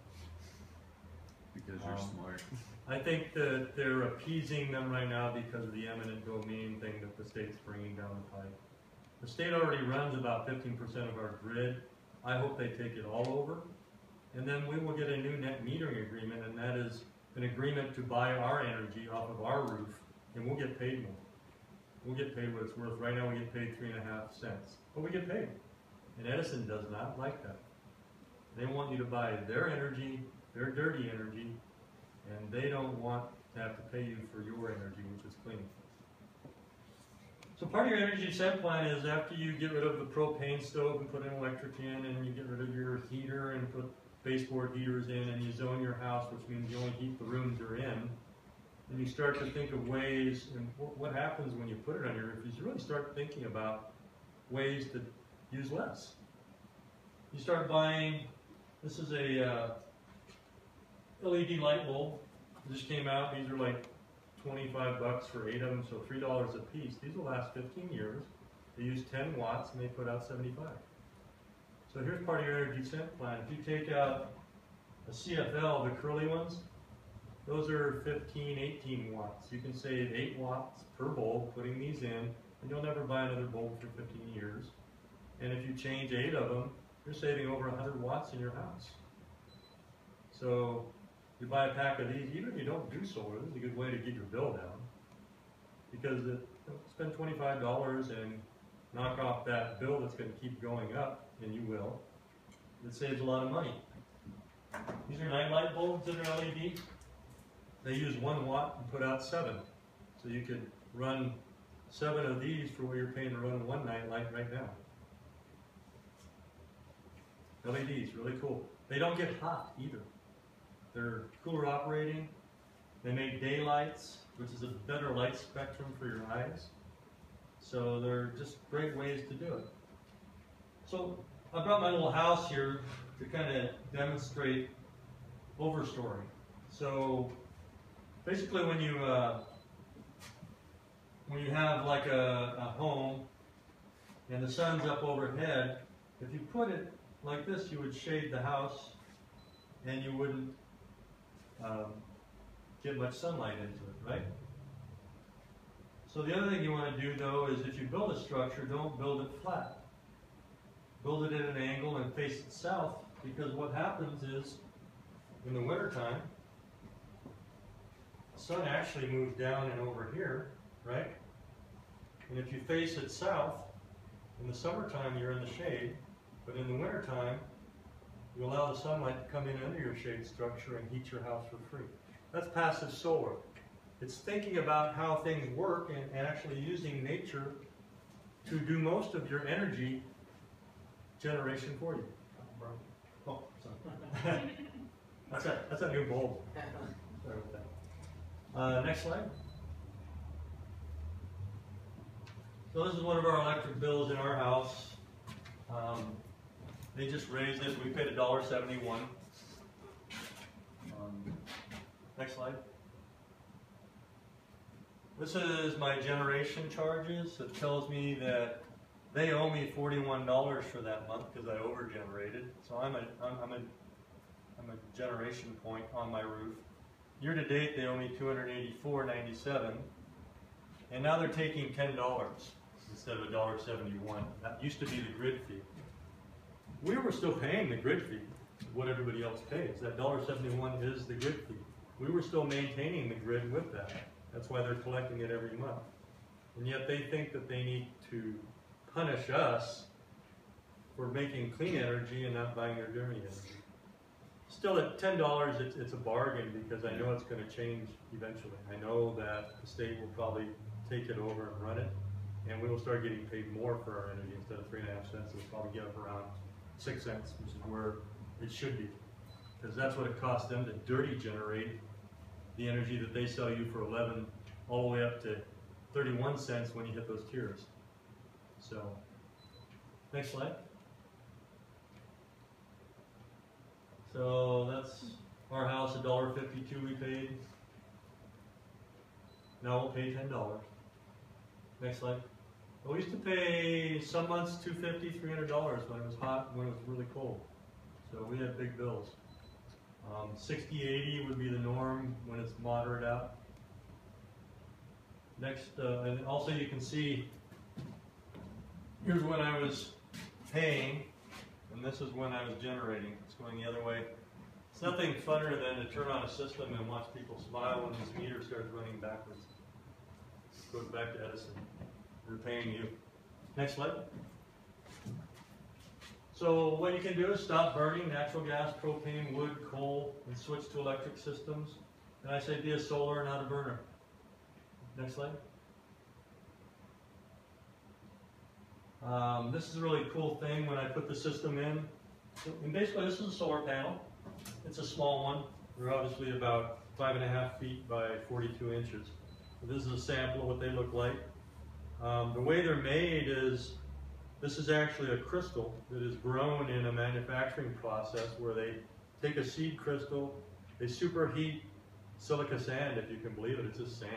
[SPEAKER 5] Because you're
[SPEAKER 1] Um,
[SPEAKER 5] smart.
[SPEAKER 1] I think that they're appeasing them right now because of the eminent domain thing that the state's bringing down the pipe. The state already runs about 15% of our grid, I hope they take it all over. And then we will get a new net metering agreement, and that is an agreement to buy our energy off of our roof, and we'll get paid more. We'll get paid what it's worth. Right now, we get paid three and a half cents, but we get paid. And Edison does not like that. They want you to buy their energy, their dirty energy, and they don't want to have to pay you for your energy, which is clean. So part of your energy set plan is after you get rid of the propane stove and put an electric in, and you get rid of your heater and put baseboard heaters in, and you zone your house, which means you only heat the rooms you're in, and you start to think of ways, and what, happens when you put it on your roof is you really start thinking about ways to use less. You start buying, this is a uh, LED light bulb, just came out, these are like 25 bucks for eight of them, so $3 a piece. These will last 15 years. They use 10 watts and they put out 75. So here's part of your energy plan. If you take out a CFL, the curly ones, those are 15, 18 watts. You can save 8 watts per bulb putting these in, and you'll never buy another bulb for 15 years. And if you change 8 of them, you're saving over 100 watts in your house. So you buy a pack of these, even if you don't do solar, this is a good way to get your bill down. Because it, spend twenty-five dollars and knock off that bill that's gonna keep going up, and you will. It saves a lot of money. These are night light bulbs that are LED. They use one watt and put out seven. So you could run seven of these for what you're paying to run one night light right now. LEDs, really cool. They don't get hot either. They're cooler operating. They make daylights, which is a better light spectrum for your eyes. So they're just great ways to do it. So I brought my little house here to kind of demonstrate overstory. So basically when you uh, when you have like a, a home and the sun's up overhead, if you put it like this, you would shade the house and you wouldn't um, get much sunlight into it, right? So the other thing you want to do though is if you build a structure, don't build it flat. Build it at an angle and face it south because what happens is in the wintertime, sun actually moves down and over here, right? And if you face it south, in the summertime you're in the shade, but in the wintertime, you allow the sunlight to come in under your shade structure and heat your house for free. That's passive solar. It's thinking about how things work and, and actually using nature to do most of your energy generation for you. Oh, sorry. that's a that's a new bulb. Uh, next slide. So this is one of our electric bills in our house. Um, they just raised it. We paid a dollar seventy-one. Um, next slide. This is my generation charges. It tells me that they owe me forty-one dollars for that month because I over-generated. So I'm a, I'm, I'm a, I'm a generation point on my roof. Year to date, they owe me two hundred eighty-four ninety-seven, and now they're taking ten dollars instead of a dollar seventy-one. That used to be the grid fee. We were still paying the grid fee, what everybody else pays. That dollar seventy-one is the grid fee. We were still maintaining the grid with that. That's why they're collecting it every month. And yet they think that they need to punish us for making clean energy and not buying their dirty energy. Still at ten dollars, it's, it's a bargain because I know it's gonna change eventually. I know that the state will probably take it over and run it, and we will start getting paid more for our energy instead of three and a half cents, it'll probably get up around six cents, which is where it should be. Because that's what it costs them to dirty generate the energy that they sell you for eleven, all the way up to thirty-one cents when you hit those tiers. So, next slide. So that's our house, a dollar fifty-two we paid. Now we'll pay ten dollars. Next slide. We used to pay some months two fifty, three hundred dollars when it was hot, when it was really cold. So we had big bills. Um, 60, 80 would be the norm when it's moderate out. Next, uh, and also you can see, here's when I was paying, and this is when I was generating. Going the other way. It's nothing funner than to turn on a system and watch people smile when this meter starts running backwards. Goes back to Edison. We're paying you. Next slide. So what you can do is stop burning natural gas, propane, wood, coal, and switch to electric systems. And I say be a solar, not a burner. Next slide. Um, this is a really cool thing when I put the system in. And basically, this is a solar panel. It's a small one. They're obviously about five and a half feet by 42 inches. This is a sample of what they look like. Um, the way they're made is this is actually a crystal that is grown in a manufacturing process where they take a seed crystal, they superheat silica sand, if you can believe it, it's just sand,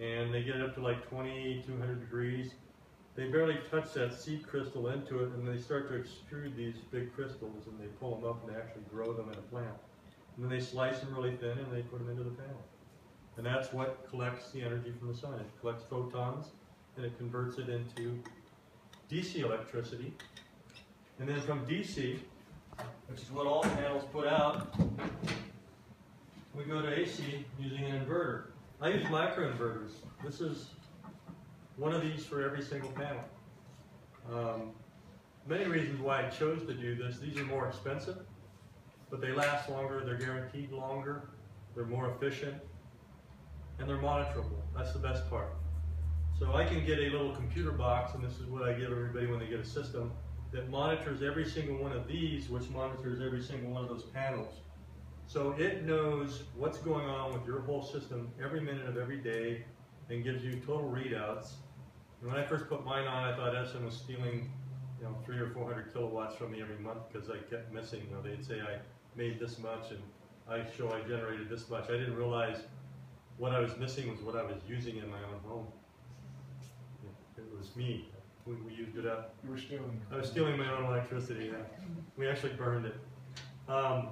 [SPEAKER 1] and they get it up to like 2200 degrees. They barely touch that seed crystal into it, and they start to extrude these big crystals, and they pull them up and they actually grow them in a plant. And then they slice them really thin, and they put them into the panel. And that's what collects the energy from the sun. It collects photons, and it converts it into DC electricity. And then from DC, which is what all panels put out, we go to AC using an inverter. I use microinverters. This is one of these for every single panel. Um, many reasons why I chose to do this. These are more expensive, but they last longer, they're guaranteed longer, they're more efficient, and they're monitorable. That's the best part. So I can get a little computer box, and this is what I give everybody when they get a system, that monitors every single one of these, which monitors every single one of those panels. So it knows what's going on with your whole system every minute of every day and gives you total readouts. And when I first put mine on, I thought Edison was stealing, you know, three or four hundred kilowatts from me every month because I kept missing. You know, they'd say I made this much and I show I generated this much. I didn't realize what I was missing was what I was using in my own home. It was me. We, we used it up.
[SPEAKER 2] You were stealing.
[SPEAKER 1] I was stealing my own electricity. Yeah. We actually burned it. Um,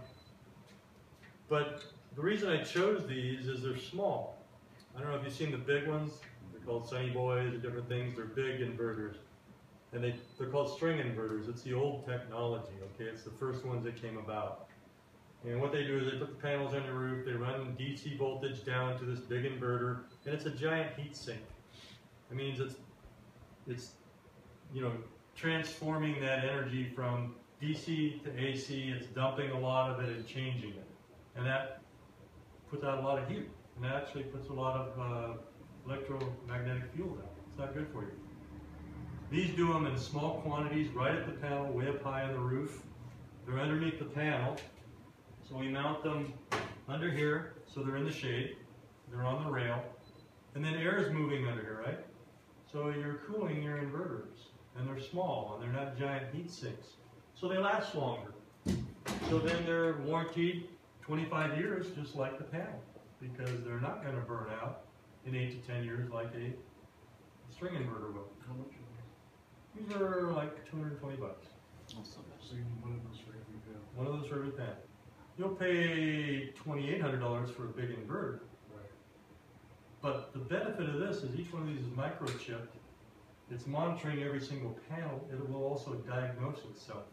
[SPEAKER 1] but the reason I chose these is they're small. I don't know if you've seen the big ones. Called Sunny Boys or different things. They're big inverters. And they, they're called string inverters. It's the old technology, okay? It's the first ones that came about. And what they do is they put the panels on your roof, they run DC voltage down to this big inverter, and it's a giant heat sink. That means it's, it's, you know, transforming that energy from DC to AC, it's dumping a lot of it and changing it. And that puts out a lot of heat, and that actually puts a lot of uh, electromagnetic field out. It's not good for you. These do them in small quantities, right at the panel, way up high on the roof. They're underneath the panel, so we mount them under here, so they're in the shade. They're on the rail. And then air is moving under here, right? So you're cooling your inverters. And they're small, and they're not giant heat sinks. So they last longer. So then they're warranted 25 years, just like the panel. Because they're not going to burn out in 8 to 10 years like a string inverter will.
[SPEAKER 2] How much are
[SPEAKER 1] These are like 220 bucks.
[SPEAKER 2] Oh, they? So you need one of those for every bill.
[SPEAKER 1] One of those for every panel. You'll pay $2,800 for a big inverter.
[SPEAKER 2] Right.
[SPEAKER 1] But the benefit of this is each one of these is microchipped. It's monitoring every single panel. It will also diagnose itself.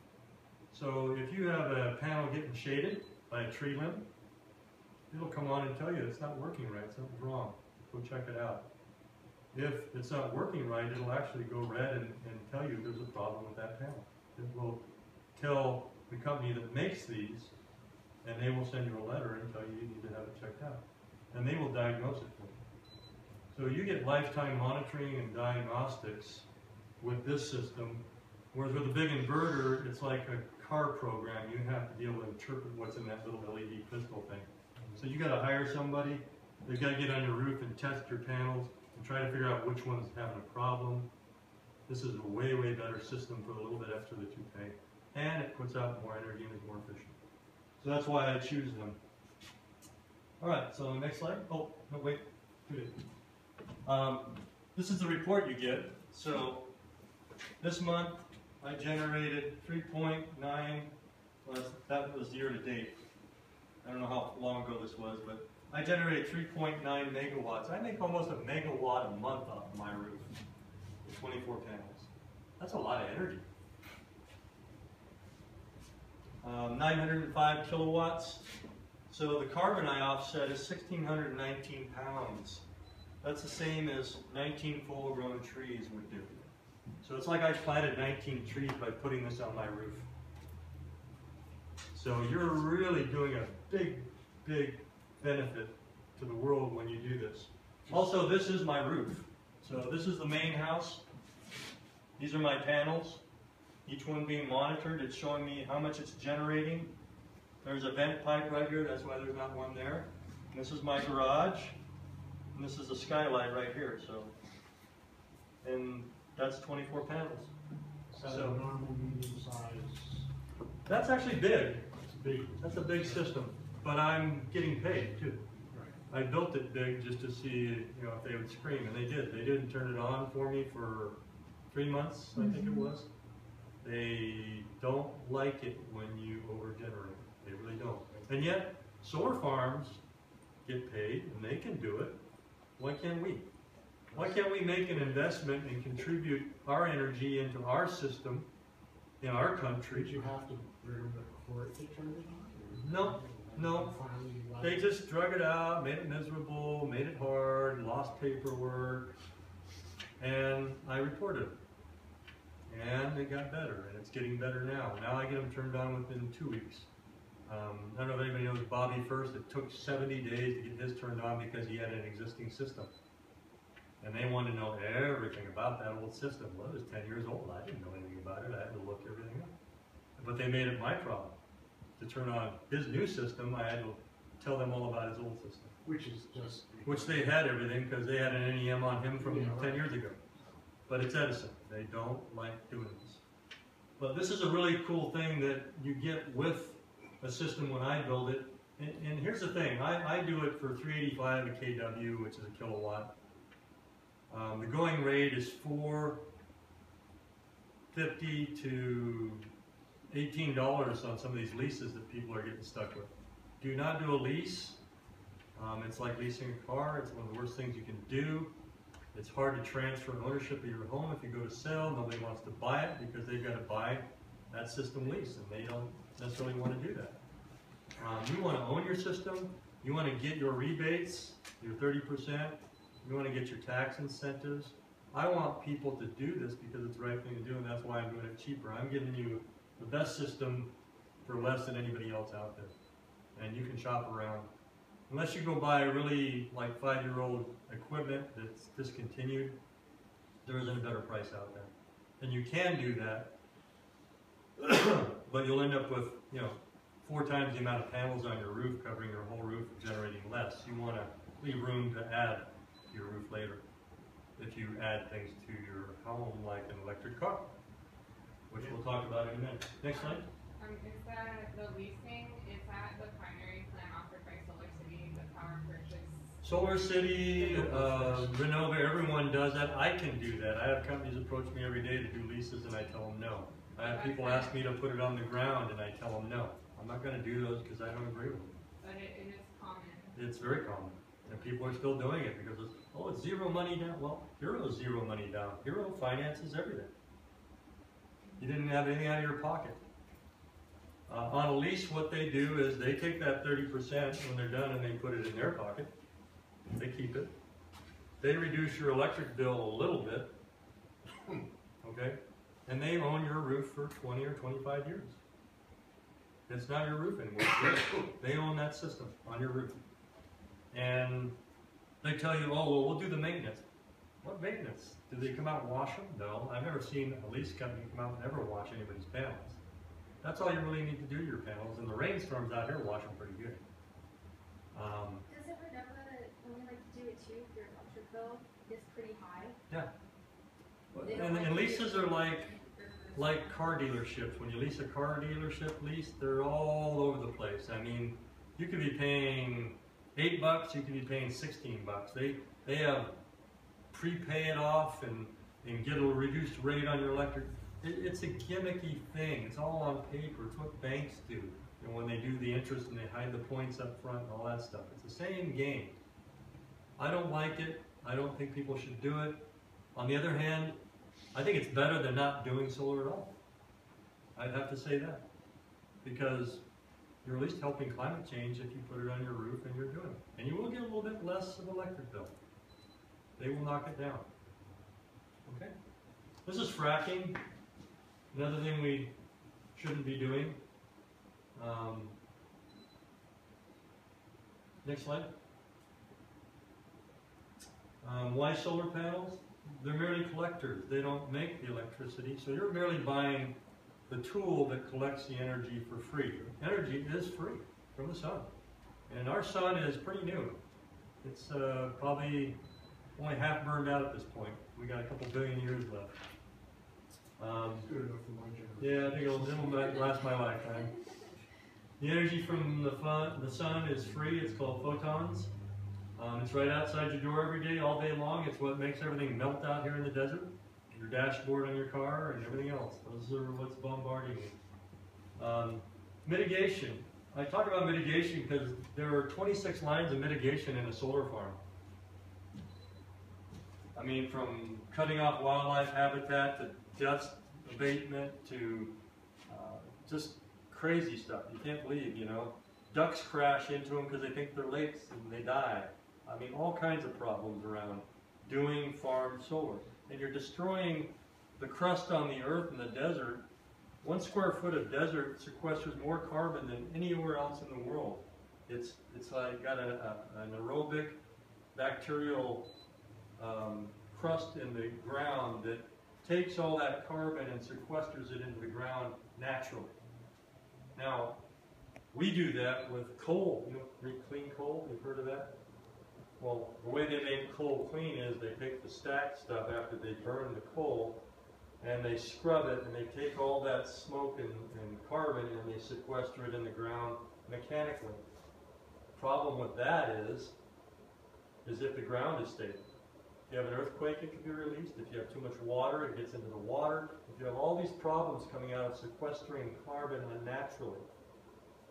[SPEAKER 1] So if you have a panel getting shaded by a tree limb, it'll come on and tell you it's not working right, something's wrong. Go check it out. If it's not working right, it'll actually go red and, and tell you there's a problem with that panel. It will tell the company that makes these, and they will send you a letter and tell you you need to have it checked out. And they will diagnose it for you. So you get lifetime monitoring and diagnostics with this system, whereas with a big inverter, it's like a car program. You have to be able to interpret what's in that little LED crystal thing. So you got to hire somebody. They got to get on your roof and test your panels and try to figure out which one's having a problem. This is a way, way better system for a little bit extra that you pay, and it puts out more energy and is more efficient. So that's why I choose them. All right, so next slide. Oh, no, wait. Um, this is the report you get. So this month I generated 3.9, well, that was year to date. I don't know how long ago this was, but I generated 3.9 megawatts. I make almost a megawatt a month off my roof with 24 panels. That's a lot of energy. um, 905 kilowatts. So the carbon I offset is 1,619 pounds. That's the same as 19 full-grown trees would do. So it's like I planted 19 trees by putting this on my roof. So you're really doing a big, big benefit to the world when you do this. Also, this is my roof. So this is the main house. These are my panels. Each one being monitored. It's showing me how much it's generating. There's a vent pipe right here. That's why there's not one there. And this is my garage. And this is a skylight right here. So, and that's 24 panels.
[SPEAKER 2] Is that a
[SPEAKER 1] So-
[SPEAKER 2] normal, medium size?
[SPEAKER 1] That's actually big.
[SPEAKER 2] It's big.
[SPEAKER 1] That's a big system. But I'm getting paid too.
[SPEAKER 2] Right.
[SPEAKER 1] I built it big just to see, you know, if they would scream, and they did. They didn't turn it on for me for three months, I think it mm-hmm. was. They don't like it when you over-generate. They really don't. And yet, solar farms get paid, and they can do it. Why can't we? Why can't we make an investment and contribute our energy into our system in our country?
[SPEAKER 2] Did you have to bring the court to turn it on?
[SPEAKER 1] No, no. They just drug it out, made it miserable, made it hard, lost paperwork, and I reported it. And it got better, and it's getting better now. Now I get them turned on within two weeks. Um, I don't know if anybody knows Bobby First. It took 70 days to get his turned on because he had an existing system. And they wanted to know everything about that old system. Well, it was 10 years old. I didn't know anything about it. I had to look everything up. But they made it my problem. To turn on his new system, I had to tell them all about his old system.
[SPEAKER 2] Which is just.
[SPEAKER 1] Which they had everything because they had an NEM on him from
[SPEAKER 2] Yeah,
[SPEAKER 1] 10 years ago. But it's Edison. They don't like doing this. But this is a really cool thing that you get with a system when I build it. And, and here's the thing, I, I do it for 385 a kW, which is a kilowatt. Um, the going rate is 450 to $18 on some of these leases that people are getting stuck with. Do not do a lease. Um, it's like leasing a car. It's one of the worst things you can do. It's hard to transfer ownership of your home if you go to sell. Nobody wants to buy it because they've got to buy that system lease, and they don't necessarily want to do that. Um, you want to own your system. You want to get your rebates, your 30%. You want to get your tax incentives. I want people to do this because it's the right thing to do, and that's why I'm doing it cheaper. I'm giving you the best system for less than anybody else out there. And you can shop around. Unless you go buy really like five-year-old equipment that's discontinued, there isn't a better price out there. And you can do that, but you'll end up with, you know, four times the amount of panels on your roof covering your whole roof, generating less. You want to leave room to add to your roof later. If you add things to your home like an electric car, which we'll talk about in a minute. Next slide.
[SPEAKER 4] Um, is that the leasing, is that the primary plan offered by Solar City, the power purchase?
[SPEAKER 1] Solar City, uh, Renova, everyone does that. I can do that. I have companies approach me every day to do leases and I tell them no. I have people ask me to put it on the ground and I tell them no. I'm not gonna do those because I don't agree with them.
[SPEAKER 4] But it, it is common.
[SPEAKER 1] It's very common. And people are still doing it because it's, oh, it's zero money down. Well, Hero zero money down. Hero finances everything. You didn't have anything out of your pocket. Uh, on a lease, what they do is they take that thirty percent when they're done and they put it in their pocket. They keep it. They reduce your electric bill a little bit. Okay? And they own your roof for twenty or twenty-five years. It's not your roof anymore. They own that system on your roof. And they tell you, oh, well, we'll do the maintenance. What maintenance? Do they come out and wash them? No. I've never seen a lease company come out and ever wash anybody's panels. That's all you really need to do to your panels. And the rainstorms out here wash them pretty good. Um,
[SPEAKER 6] Does it Renova only like to do it too if your electric bill is pretty high? They don't
[SPEAKER 1] and,
[SPEAKER 6] like
[SPEAKER 1] and leases are like, like car dealerships. When you lease a car dealership lease, they're all over the place. I mean, you could be paying eight bucks, you could be paying sixteen bucks. They they have prepay it off and and get a reduced rate on your electric. It, it's a gimmicky thing. It's all on paper. It's what banks do. Know, when they do the interest and they hide the points up front and all that stuff. It's the same game. I don't like it. I don't think people should do it. On the other hand, I think it's better than not doing solar at all. I'd have to say that. because you're at least helping climate change if you put it on your roof and you're doing it. And you will get a little bit less of electric bill. They will knock it down. Okay? This is fracking. Another thing we shouldn't be doing. Um, next slide. Um, why solar panels? They're merely collectors. They don't make the electricity, so you're merely buying the tool that collects the energy for free. Energy is free from the sun. And our sun is pretty new. It's uh, probably only half burned out at this point. We got a couple billion years left. Um,
[SPEAKER 2] good enough for my generation.
[SPEAKER 1] yeah, I think it'll, it'll last my lifetime. The energy from the fun, the sun is free. It's called photons. Um, it's right outside your door every day, all day long. It's what makes everything melt out here in the desert. Your dashboard on your car and everything else. Those are what's bombarding you. Um, mitigation. I talk about mitigation because there are 26 lines of mitigation in a solar farm. I mean, from cutting off wildlife habitat to dust abatement to uh, just crazy stuff. You can't believe, you know. Ducks crash into them because they think they're lakes and they die. I mean, all kinds of problems around doing farm solar. And you're destroying the crust on the earth in the desert. One square foot of desert sequesters more carbon than anywhere else in the world. It's, it's like got a, a, an aerobic bacterial um, crust in the ground that takes all that carbon and sequesters it into the ground naturally. Now, we do that with coal. You know, clean coal. You've heard of that? Well, the way they make coal clean is they take the stacked stuff after they burn the coal, and they scrub it, and they take all that smoke and, and carbon, and they sequester it in the ground mechanically. Problem with that is, is if the ground is stable. If you have an earthquake, it can be released. If you have too much water, it gets into the water. If you have all these problems coming out of sequestering carbon unnaturally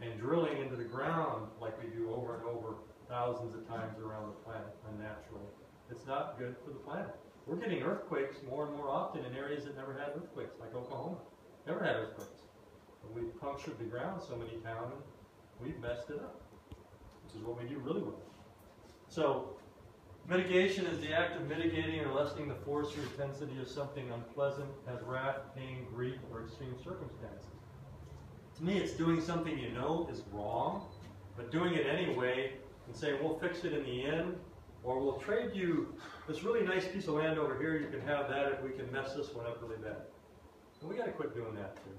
[SPEAKER 1] and drilling into the ground like we do over and over thousands of times around the planet unnaturally, it's not good for the planet. We're getting earthquakes more and more often in areas that never had earthquakes, like Oklahoma. Never had earthquakes. We've punctured the ground so many times, we've messed it up, which is what we do really well. So, Mitigation is the act of mitigating or lessening the force or intensity of something unpleasant as wrath, pain, grief, or extreme circumstances. To me, it's doing something you know is wrong, but doing it anyway and saying, we'll fix it in the end, or we'll trade you this really nice piece of land over here, you can have that if we can mess this one up really bad. And we gotta quit doing that too.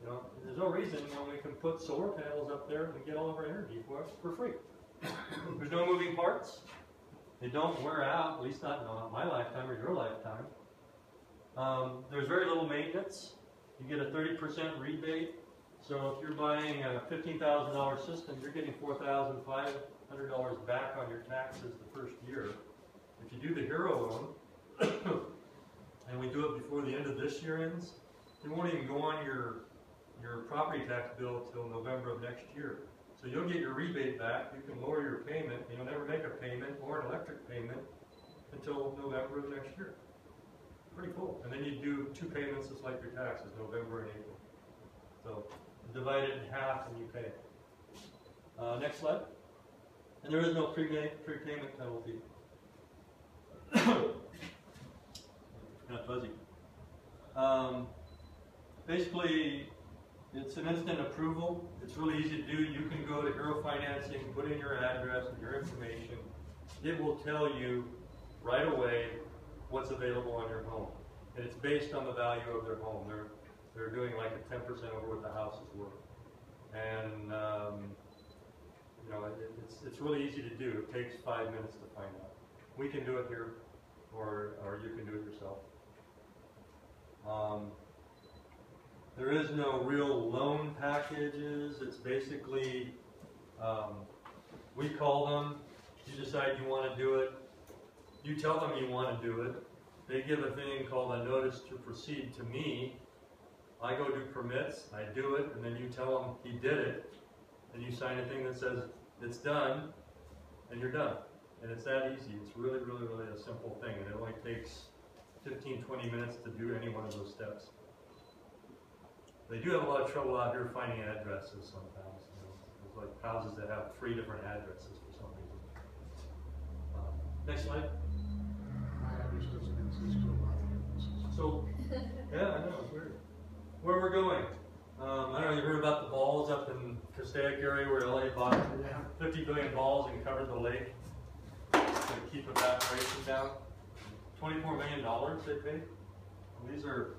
[SPEAKER 1] You know, there's no reason when we can put solar panels up there and get all of our energy for, for free. There's no moving parts. They don't wear out, at least not in my lifetime or your lifetime. Um, there's very little maintenance. You get a 30% rebate. So if you're buying a $15,000 system, you're getting $4,500 back on your taxes the first year. If you do the Hero loan, and we do it before the end of this year ends, it won't even go on your, your property tax bill till November of next year. So you'll get your rebate back, you can lower your payment, you'll never make a payment or an electric payment until November of next year. Pretty cool. And then you do two payments just like your taxes, November and April. So divide it in half and you pay. Uh, next slide. And there is no prepayment penalty. kind of fuzzy. Um, basically, it's an instant approval. It's really easy to do. You can go to Hero Financing, put in your address and your information. It will tell you right away what's available on your home. And it's based on the value of their home. They're, they're doing like a 10% over what the house is worth. And, um, you know, it, it's, it's really easy to do. It takes five minutes to find out. We can do it here, or, or you can do it yourself. Um, there is no real loan packages. It's basically, um, we call them, you decide you want to do it, you tell them you want to do it, they give a thing called a notice to proceed to me. I go do permits, I do it, and then you tell them he did it, and you sign a thing that says it's done, and you're done. And it's that easy. It's really, really, really a simple thing, and it only takes 15, 20 minutes to do any one of those steps. They do have a lot of trouble out here finding addresses sometimes, you know, there's like houses that have three different addresses for some reason. Um, Next slide.
[SPEAKER 2] My address doesn't exist to a lot of businesses.
[SPEAKER 1] So, yeah, I know, it's weird. Where we're going, um, I don't know, you heard about the balls up in Castaic area where LA bought fifty billion balls and covered the lake to keep evaporation down. Twenty-four million dollars they paid. And These are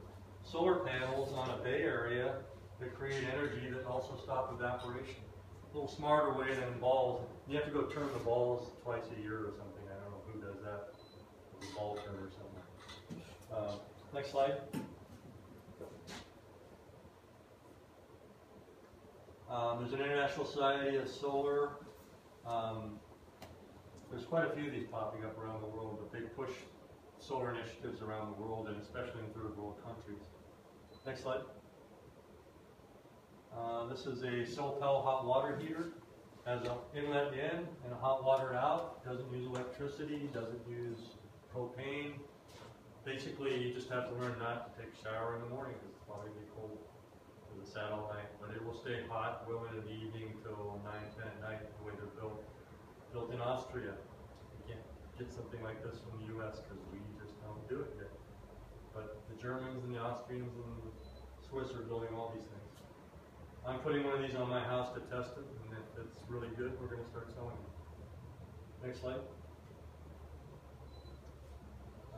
[SPEAKER 1] solar panels on a bay area that create energy that also stop evaporation. A little smarter way than balls. You have to go turn the balls twice a year or something. I don't know who does that. A ball turn or something. Uh, next slide. Um, there's an International Society of Solar. Um, there's quite a few of these popping up around the world, but they push solar initiatives around the world and especially in third world countries. Next slide. Uh, this is a Solpel hot water heater. Has an inlet in and a hot water out. Doesn't use electricity. Doesn't use propane. Basically, you just have to learn not to take a shower in the morning because it's probably be cold with the sat all night. But it will stay hot well into the evening till 9, 10 at night, the way they're built. Built in Austria. You can't get something like this from the US because we just don't do it yet. But the Germans and the Austrians and the Swiss are building all these things. I'm putting one of these on my house to test it, and if it's really good, we're gonna start selling it. Next slide.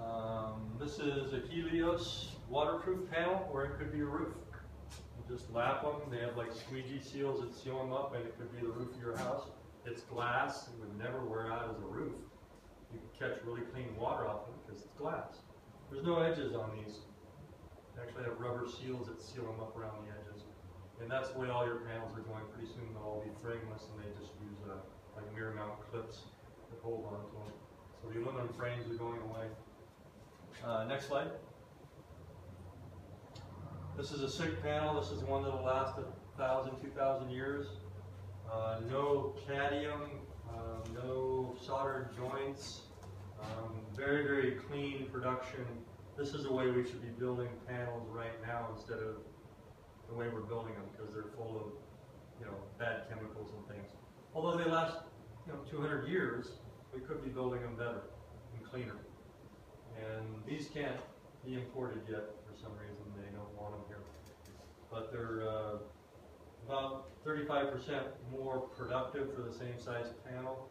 [SPEAKER 1] Um, this is a Helios waterproof panel, or it could be a roof. You just lap them, they have like squeegee seals that seal them up, and it could be the roof of your house. It's glass, it would never wear out as a roof. You can catch really clean water off it because it's glass. There's no edges on these. They actually have rubber seals that seal them up around the edges. And that's the way all your panels are going. Pretty soon they'll all be frameless and they just use uh, like mirror mount clips that hold on to them. So the aluminum frames are going away. Uh, next slide. This is a SIG panel. This is one that'll last a thousand, two thousand years. Uh, no cadmium, um, no soldered joints. Um, very, very clean production. This is the way we should be building panels right now instead of the way we're building them because they're full of, you know, bad chemicals and things. Although they last, you know, 200 years, we could be building them better and cleaner. And these can't be imported yet for some reason. They don't want them here. But they're uh, about 35% more productive for the same size panel.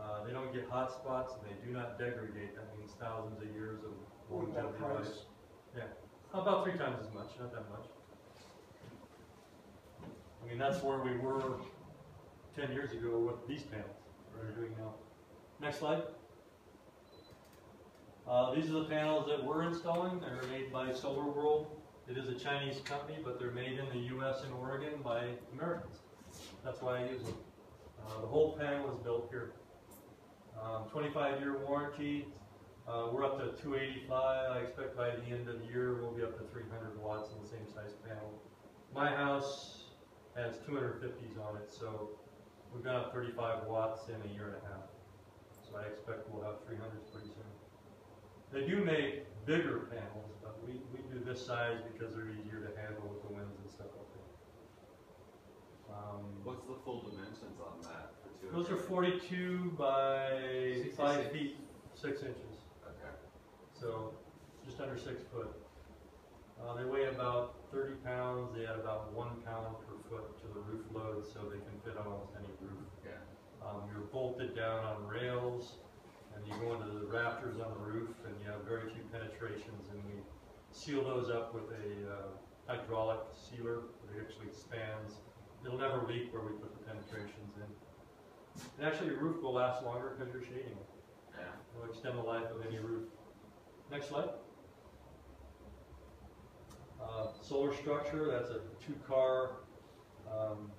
[SPEAKER 1] Uh, they don't get hot spots and they do not degrade. That means thousands of years of
[SPEAKER 2] what was that
[SPEAKER 1] longevity life.
[SPEAKER 2] price?
[SPEAKER 1] About three times as much, not that much. I mean, that's where we were ten years ago with these panels, what we're doing now. Next slide. Uh, these are the panels that we're installing, they're made by Solar World. It is a Chinese company, but they're made in the US and Oregon by Americans. That's why I use them. Uh, the whole panel is built here. Um, twenty-five year warranty, uh, we're up to 285. I expect by the end of the year we'll be up to 300 watts in the same size panel. My house has 250s on it, so we've gone up 35 watts in a year and a half. So I expect we'll have 300s pretty soon. They do make bigger panels, but we, we do this size because they're easier to handle with the winds and stuff up there. Um,
[SPEAKER 5] What's the full dimensions on that for two?
[SPEAKER 1] those are 42 by 5 feet 6 inches.
[SPEAKER 5] Okay.
[SPEAKER 1] So, just under six foot. Uh, they weigh about thirty pounds, they add about one pound per foot to the roof load, so they can fit on almost any roof.
[SPEAKER 5] Yeah.
[SPEAKER 1] Um, you're bolted down on rails, and you go into the rafters on the roof, and you have very few penetrations, and we seal those up with a, uh, hydraulic sealer, that actually expands. It'll never leak where we put the penetrations in. And actually, your roof will last longer because you're shading it.
[SPEAKER 5] Yeah.
[SPEAKER 1] It'll extend the life of any roof. Next slide. Uh, solar structure, that's a two-car, um,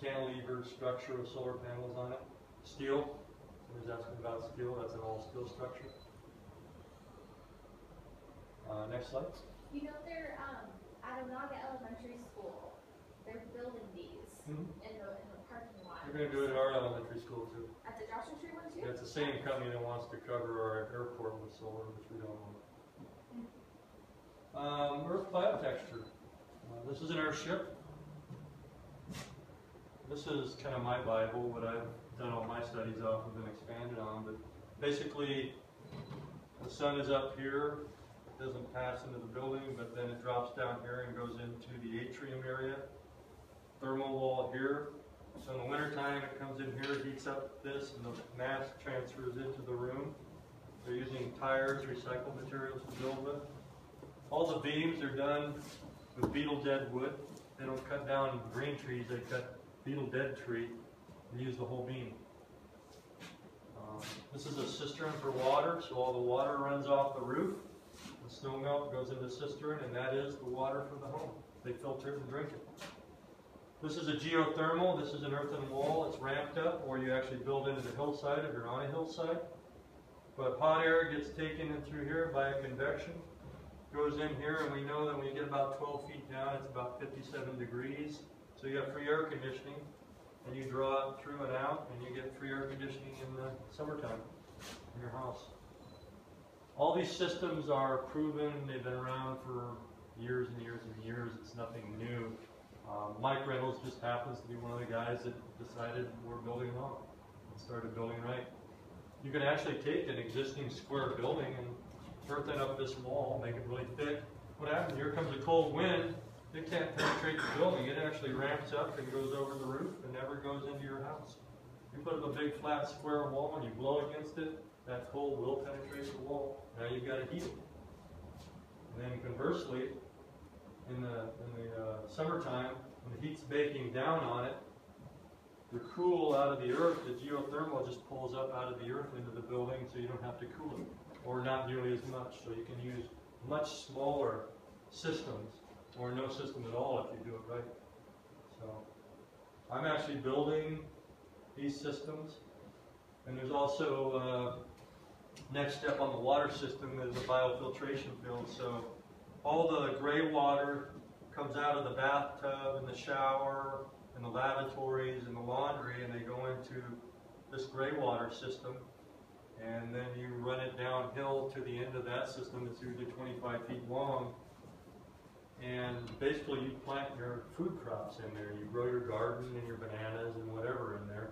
[SPEAKER 1] cantilever structure with solar panels on it. Steel, somebody's asking about steel, that's an all-steel structure. Uh, next slide.
[SPEAKER 6] You know, they're, um, at Onaga Elementary School, they're building these
[SPEAKER 1] Mhm.
[SPEAKER 6] in the, in the parking lot.
[SPEAKER 1] We're gonna do it at our elementary school too.
[SPEAKER 6] At the Joshua Tree one too?
[SPEAKER 1] It's the same company that wants to cover our airport with solar, which we don't want. Um, earth biotecture. Uh, this is an Earthship. This is kind of my Bible, what I've done all my studies off of and expanded on, but basically, the sun is up here, it doesn't pass into the building, but then it drops down here and goes into the atrium area. Thermal wall here, so in the wintertime, it comes in here, heats up this, and the mass transfers into the room. They're using tires, recycled materials to build with. All the beams are done with beetle dead wood. They don't cut down green trees, they cut beetle dead tree and use the whole beam. Um, This is a cistern for water, so all the water runs off the roof. The snow melt goes into the cistern, and that is the water for the home. They filter it and drink it. This is a geothermal, this is an earthen wall, it's ramped up, or you actually build into the hillside if you're on a hillside. But hot air gets taken in through here by a convection, goes in here, and we know that when you get about 12 feet down, it's about 57 degrees. So you have free air conditioning, and you draw it through and out, and you get free air conditioning in the summertime in your house. All these systems are proven, they've been around for years and years and years, it's nothing new. Um, Mike Reynolds just happens to be one of the guys that decided we're building wrong and started building right. You can actually take an existing square building and earthen up this wall, make it really thick. What happens, here comes a cold wind, it can't penetrate the building, it actually ramps up and goes over the roof and never goes into your house. You put up a big flat square wall and you blow against it, that cold will penetrate the wall. Now you've got to heat it. And then conversely, in the, in the uh, summertime, when the heat's baking down on it, the cool out of the earth, the geothermal just pulls up out of the earth into the building so you don't have to cool it, or not nearly as much. So you can use much smaller systems, or no system at all if you do it right. So I'm actually building these systems, and there's also uh, next step on the water system is a biofiltration field. So all the gray water comes out of the bathtub and the shower and the lavatories and the laundry and they go into this gray water system. And then you run it downhill to the end of that system that's usually 25 feet long. And basically you plant your food crops in there. You grow your garden and your bananas and whatever in there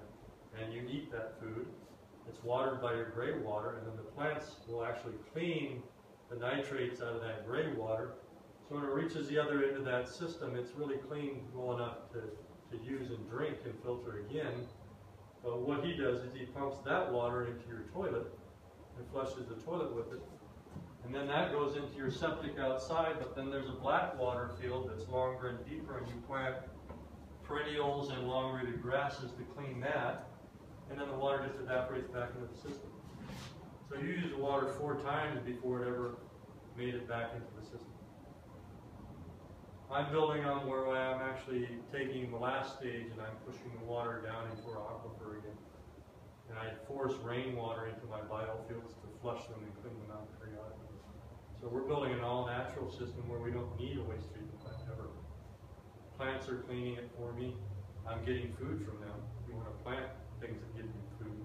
[SPEAKER 1] and you eat that food. It's watered by your gray water and then the plants will actually clean the nitrates out of that gray water so when it reaches the other end of that system, it's really clean, well enough to, to use and drink and filter again. But what he does is he pumps that water into your toilet and flushes the toilet with it. And then that goes into your septic outside, but then there's a black water field that's longer and deeper, and you plant perennials and long-rooted grasses to clean that, and then the water just evaporates back into the system. So you use the water four times before it ever made it back into the system. I'm building on where I'm actually taking the last stage and I'm pushing the water down into our aquifer again. And I force rainwater into my biofields to flush them and clean them out periodically. So we're building an all-natural system where we don't need a waste treatment plant ever. Plants are cleaning it for me. I'm getting food from them. You want to plant things that give food.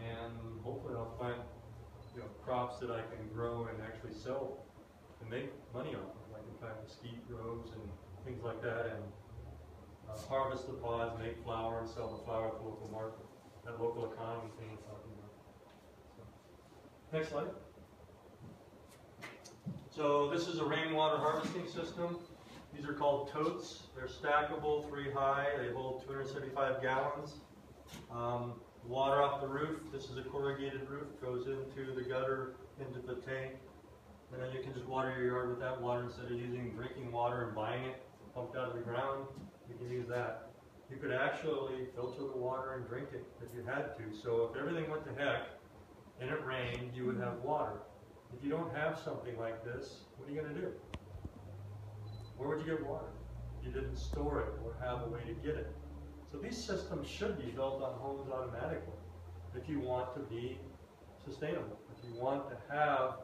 [SPEAKER 1] And hopefully I'll plant you know, crops that I can grow and actually sell and make money off of like in fact mesquite groves and things like that, and uh, harvest the pods, make flour, and sell the flour at the local market. That local economy thing I'm talking about. So, next slide. So this is a rainwater harvesting system. These are called totes. They're stackable, three high. They hold 275 gallons. Um, water off the roof. This is a corrugated roof. Goes into the gutter, into the tank. And then you can just water your yard with that water instead of using drinking water and buying it pumped out of the ground. You can use that. You could actually filter the water and drink it if you had to. So if everything went to heck and it rained, you would have water. If you don't have something like this, what are you going to do? Where would you get water? You didn't store it or have a way to get it. So these systems should be built on homes automatically if you want to be sustainable, if you want to have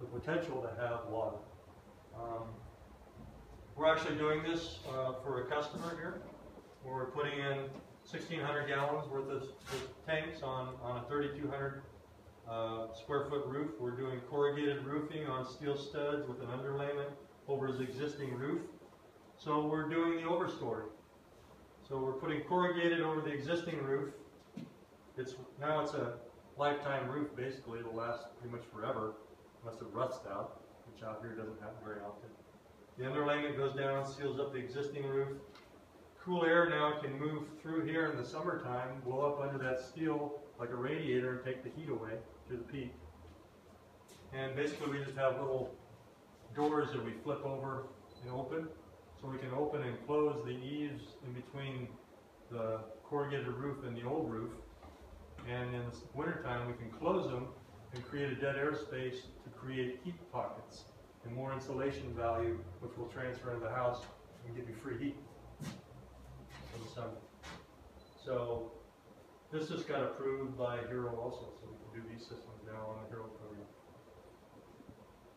[SPEAKER 1] the potential to have water. Um, we're actually doing this uh, for a customer here. Where we're putting in 1,600 gallons worth of, tanks on, on a 3,200 uh, square foot roof. We're doing corrugated roofing on steel studs with an underlayment over his existing roof. So we're doing the overstory. So we're putting corrugated over the existing roof. It's, now it's a lifetime roof, basically, it'll last pretty much forever, unless it rusts out, which out here doesn't happen very often. The underlayment goes down, seals up the existing roof. Cool air now can move through here in the summertime, blow up under that steel like a radiator and take the heat away through the peak. And basically we just have little doors that we flip over and open. So we can open and close the eaves in between the corrugated roof and the old roof. And in the wintertime, we can close them and create a dead air space to create heat pockets and more insulation value, which will transfer into the house and give you free heat in the summer. So this just got approved by Hero also, so we can do these systems now on the Hero program.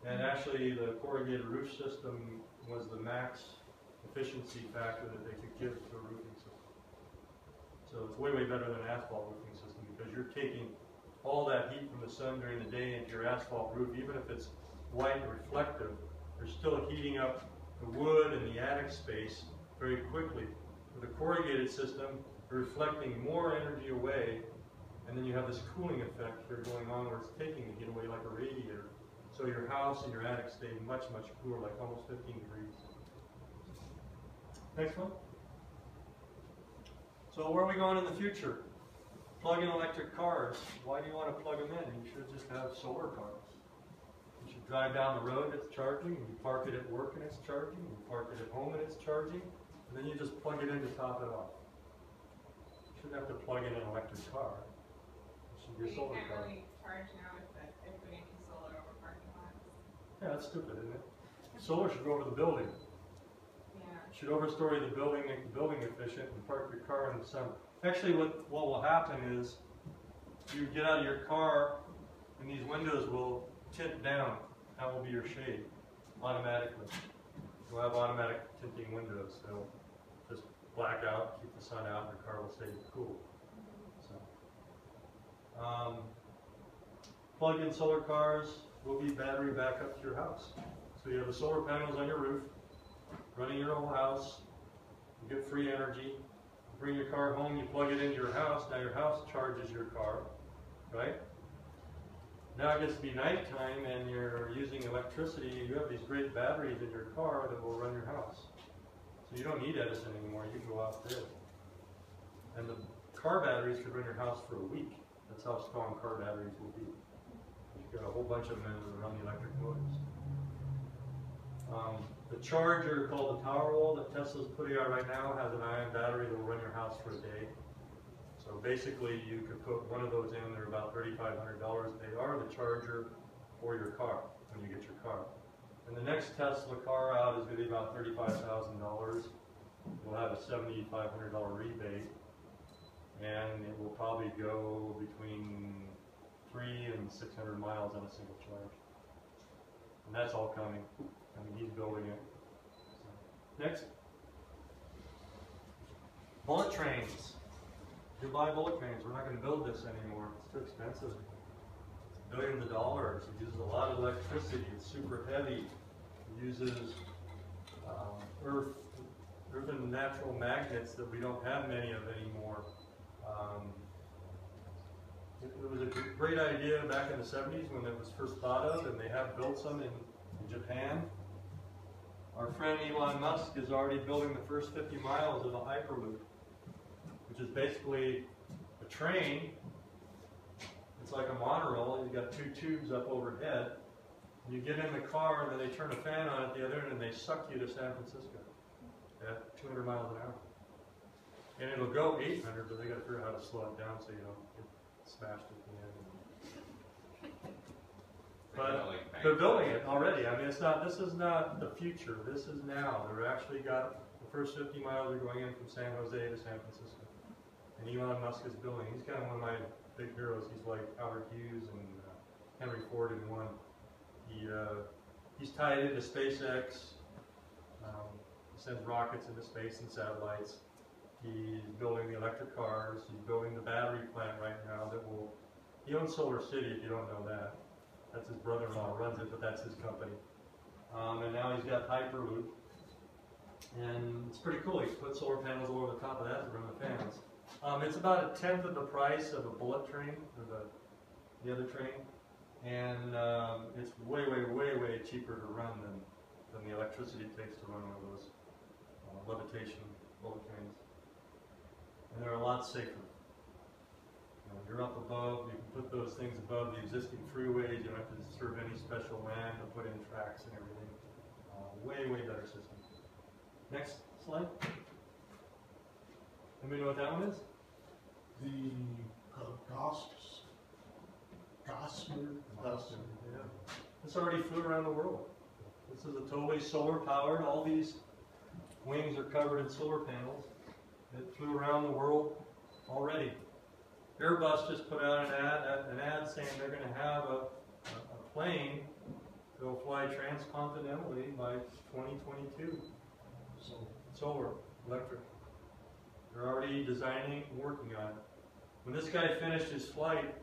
[SPEAKER 1] And actually, the corrugated roof system was the max efficiency factor that they could give to a roofing system. So it's way, way better than an asphalt roofing system because you're taking all that heat from the sun during the day into your asphalt roof, even if it's white and reflective, you're still heating up the wood and the attic space very quickly. With a corrugated system, you're reflecting more energy away, and then you have this cooling effect here going on where it's taking the heat away like a radiator. So your house and your attic stay much, much cooler, like almost 15 degrees. Next one. So where are we going in the future? Plug-in electric cars. Why do you want to plug them in? You should just have solar cars. You should drive down the road, and it's charging, you park it at work and it's charging, you park it at home and it's charging, and then you just plug it in to top it off. You shouldn't have to plug in an electric car. It should be a
[SPEAKER 4] You
[SPEAKER 1] solar
[SPEAKER 4] can't
[SPEAKER 1] car.
[SPEAKER 4] really charge now if, the- if we solar over parking lots.
[SPEAKER 1] Yeah, that's stupid, isn't it? Solar should go over the building. Should overstory the building, make the building efficient, and park your car in the summer. Actually, what, what will happen is, you get out of your car, and these windows will tint down. That will be your shade, automatically. You'll have automatic tinting windows, they'll just black out, keep the sun out, and your car will stay cool. So, um, Plug-in solar cars will be battery backup to your house. So you have the solar panels on your roof, running your whole house, you get free energy, you bring your car home, you plug it into your house, now your house charges your car, right? Now it gets to be nighttime and you're using electricity, you have these great batteries in your car that will run your house. So you don't need Edison anymore, you go off grid. And the car batteries could run your house for a week. That's how strong car batteries will be. You've got a whole bunch of them that run the electric motors. Um, the charger called the Powerwall that Tesla's putting out right now has an ion battery that will run your house for a day. So basically, you could put one of those in. They're about thirty-five hundred dollars. They are the charger for your car when you get your car. And the next Tesla car out is going to be about thirty-five thousand dollars. We'll have a seventy-five hundred dollar rebate, and it will probably go between three and six hundred miles on a single charge. And that's all coming. I mean, he's building it. Next. Bullet trains. Buy bullet trains, we're not gonna build this anymore, it's too expensive. Billions of dollars, it uses a lot of electricity, it's super heavy, it uses, um, earth, earth and natural magnets that we don't have many of anymore. Um, it, it was a great idea back in the seventies when it was first thought of, and they have built some in, in Japan. Our friend Elon Musk is already building the first fifty miles of a Hyperloop, which is basically a train. It's like a monorail, you've got two tubes up overhead. You get in the car and then they turn a fan on at the other end and they suck you to San Francisco at two hundred miles an hour. And it'll go eight hundred, but they gotta figure out how to slow it down so you don't get smashed end. But they're building it already. I mean, it's not, this is not the future. This is now. They're actually got, the first 50 miles are going in from San Jose to San Francisco. And Elon Musk is building. He's kind of one of my big heroes. He's like Howard Hughes and uh, Henry Ford in one. He, uh, he's tied into SpaceX. Um, he sends rockets into space and satellites. He's building the electric cars. He's building the battery plant right now that will, he owns SolarCity if you don't know that. That's his brother-in-law runs it, but that's his company. Um, and now he's got Hyperloop. And it's pretty cool. He's put solar panels all over the top of that to run the fans. Um, it's about a tenth of the price of a bullet train, or the, the other train. And um, it's way, way, way, way cheaper to run than, than the electricity it takes to run one of those uh, levitation bullet trains. And they're a lot safer. You're up above, you can put those things above the existing freeways, you don't have to serve any special land to put in tracks and everything. Uh, way, way better system. Next slide. Anybody know what that one is?
[SPEAKER 2] The uh, Goss. Gossamer,
[SPEAKER 1] yeah. This already flew around the world. This is a totally solar powered, all these wings are covered in solar panels. It flew around the world already. Airbus just put out an ad, an ad saying they're gonna have a, a plane that'll fly transcontinentally by twenty twenty-two.
[SPEAKER 2] So,
[SPEAKER 1] solar, electric. They're already designing and working on it. When this guy finished his flight,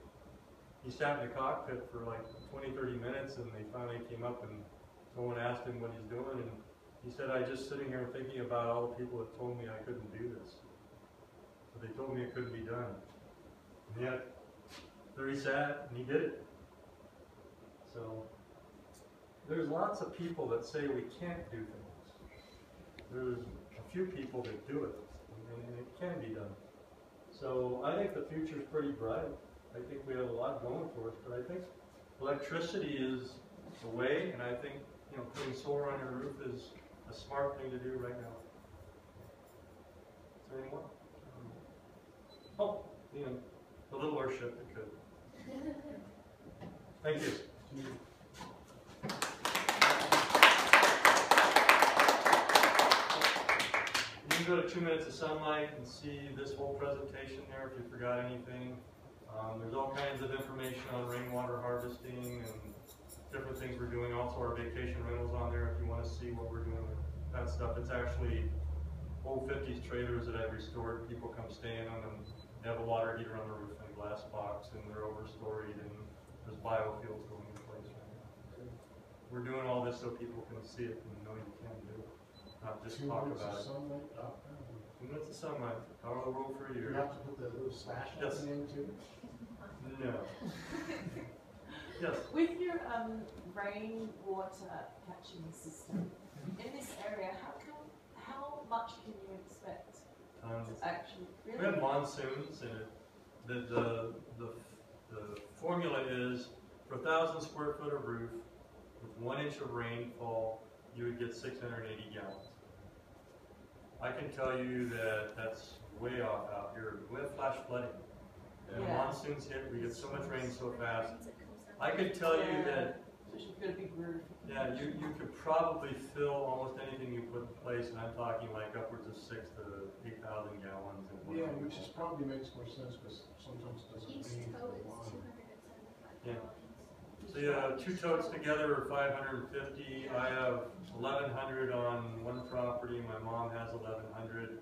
[SPEAKER 1] he sat in the cockpit for like 20, 30 minutes and they finally came up and someone asked him what he's doing and he said, I just sitting here thinking about all the people that told me I couldn't do this. So they told me it couldn't be done. And yet, there he sat and he did it. So, there's lots of people that say we can't do things there's a few people that do it, and, it can be done. So I think the future's pretty bright. I think we have a lot going for us, but I think electricity is the way, and I think, you know, putting solar on your roof is a smart thing to do right now. Is there any more? Um, oh, you the little airship that could. Thank you. You can go to two minutes of sunlight and see this whole presentation there if you forgot anything. Um, there's all kinds of information on rainwater harvesting and different things we're doing. Also our vacation rentals on there if you want to see what we're doing with that stuff. It's actually old 50s trailers that I've restored. People come staying on them. They have a water heater on the roof a glass box and they're overstoried and there's biofuels going in place right now. We're doing all this so people can see it and know you can do it, not just
[SPEAKER 2] two
[SPEAKER 1] talk
[SPEAKER 2] minutes
[SPEAKER 1] about
[SPEAKER 2] of
[SPEAKER 1] it.
[SPEAKER 2] sunlight, dot com.
[SPEAKER 1] Two minutes of sunlight, power of the world for a
[SPEAKER 2] You
[SPEAKER 1] year.
[SPEAKER 2] have to put that little slash
[SPEAKER 1] Yes.
[SPEAKER 2] button in too.
[SPEAKER 1] No. Yes,
[SPEAKER 7] With your um, rainwater catching system, in this area, how can, how much can you expect
[SPEAKER 1] um,
[SPEAKER 7] to actually,
[SPEAKER 1] we
[SPEAKER 7] really?
[SPEAKER 1] have monsoons and it, the, the, the, the formula is for a thousand square foot of roof, with one inch of rainfall, you would get six hundred and eighty gallons. I can tell you that that's way off out here. We have flash flooding. When
[SPEAKER 7] Yeah.
[SPEAKER 1] monsoons hit, we get so much rain so fast. I could tell you that
[SPEAKER 7] So you've got a big roof.
[SPEAKER 1] Yeah, you, you could probably fill almost anything you put in place, and I'm talking like upwards of six to eight thousand gallons. in one
[SPEAKER 2] Yeah,
[SPEAKER 1] single
[SPEAKER 2] which is probably makes more sense because sometimes it doesn't
[SPEAKER 6] Each
[SPEAKER 2] rain for
[SPEAKER 6] tote
[SPEAKER 2] a
[SPEAKER 6] is
[SPEAKER 2] while.
[SPEAKER 6] two hundred and seventy-five
[SPEAKER 1] Yeah.
[SPEAKER 6] gallons.
[SPEAKER 1] So yeah, two totes together are five hundred and fifty, I have eleven hundred on one property, my mom has eleven hundred.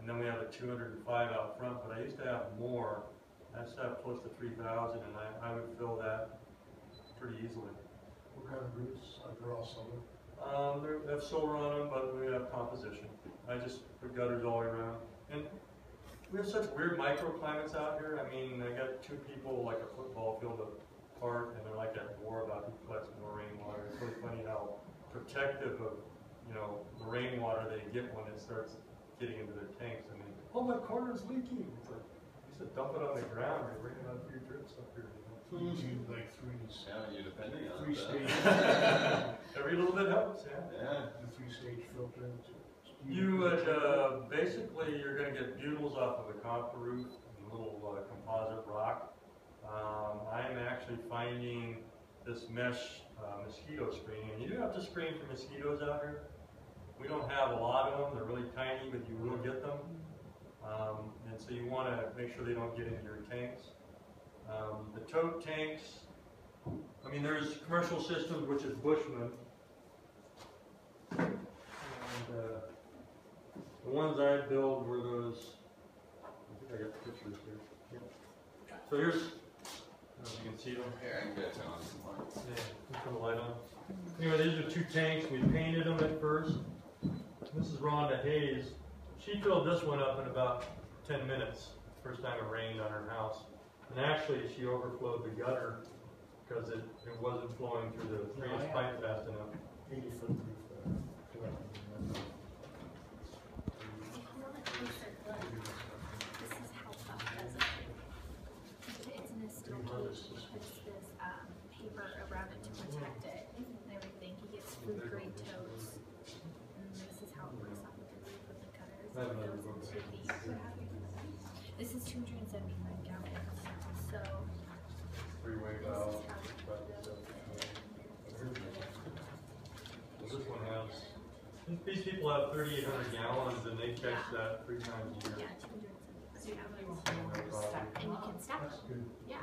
[SPEAKER 1] And then we have a two hundred and five out front, but I used to have more, I used to have close to three thousand, and I, I would fill that pretty easily.
[SPEAKER 2] What kind of roofs are they're all solar?
[SPEAKER 1] Um, they have solar on them, but we have composition. I just put gutters all around. And we have such weird microclimates out here. I mean, I got two people like a football field apart, and they're like at war about who collects more rainwater. It's really funny how protective of, you know, the rainwater they get when it starts getting into their tanks. I mean, oh, my corner's leaking. It's like, you should dump it on the ground or bring it on a few drips up here. You.
[SPEAKER 2] You like three,
[SPEAKER 5] Yeah, you're depending on
[SPEAKER 2] three
[SPEAKER 5] that.
[SPEAKER 2] stage,
[SPEAKER 1] Every little bit helps, yeah.
[SPEAKER 5] Yeah.
[SPEAKER 2] the three stage filter.
[SPEAKER 1] You would, uh, basically, you're gonna get bugles off of the copper roof, and a little uh, composite rock. Um, I'm actually finding this mesh uh, mosquito screen, and you do have to screen for mosquitoes out here. We don't have a lot of them, they're really tiny, but you will get them. Um, and so you wanna make sure they don't get into your tanks. Um, the tote tanks, I mean, there's commercial systems, which is Bushman. And, uh, the ones I built were those, I think I got pictures here. So here's, uh, you can see them.
[SPEAKER 5] Here, I can get you on some lights.
[SPEAKER 1] Yeah, turn the light on. Anyway, these are two tanks, we painted them at first. This is Rhonda Hayes. She filled this one up in about ten minutes, first time it rained on her house. And actually, she overflowed the gutter because it, it wasn't flowing through the oh, three inch pipe fast enough.
[SPEAKER 2] Eighty foot roof there.
[SPEAKER 6] This is how tough does it. It's in a steel cage, he puts this, um, paper around it to protect it and everything, he gets food grade totes. And this is how it works off of the roof of the gutters,
[SPEAKER 1] I have
[SPEAKER 6] it
[SPEAKER 1] another
[SPEAKER 6] goes
[SPEAKER 1] book.
[SPEAKER 6] into the. This is two hundred and seventy-five gallons, so
[SPEAKER 1] Three-way
[SPEAKER 6] this
[SPEAKER 1] valve.
[SPEAKER 6] is how it
[SPEAKER 1] but,
[SPEAKER 6] goes.
[SPEAKER 1] uh, Well, this one has, these people have thirty-eight hundred gallons and they catch that three times a year.
[SPEAKER 6] Yeah, two hundred and
[SPEAKER 7] So you
[SPEAKER 6] seventy-five
[SPEAKER 7] can
[SPEAKER 6] gallons.
[SPEAKER 7] stack
[SPEAKER 6] And you can stack them, yeah,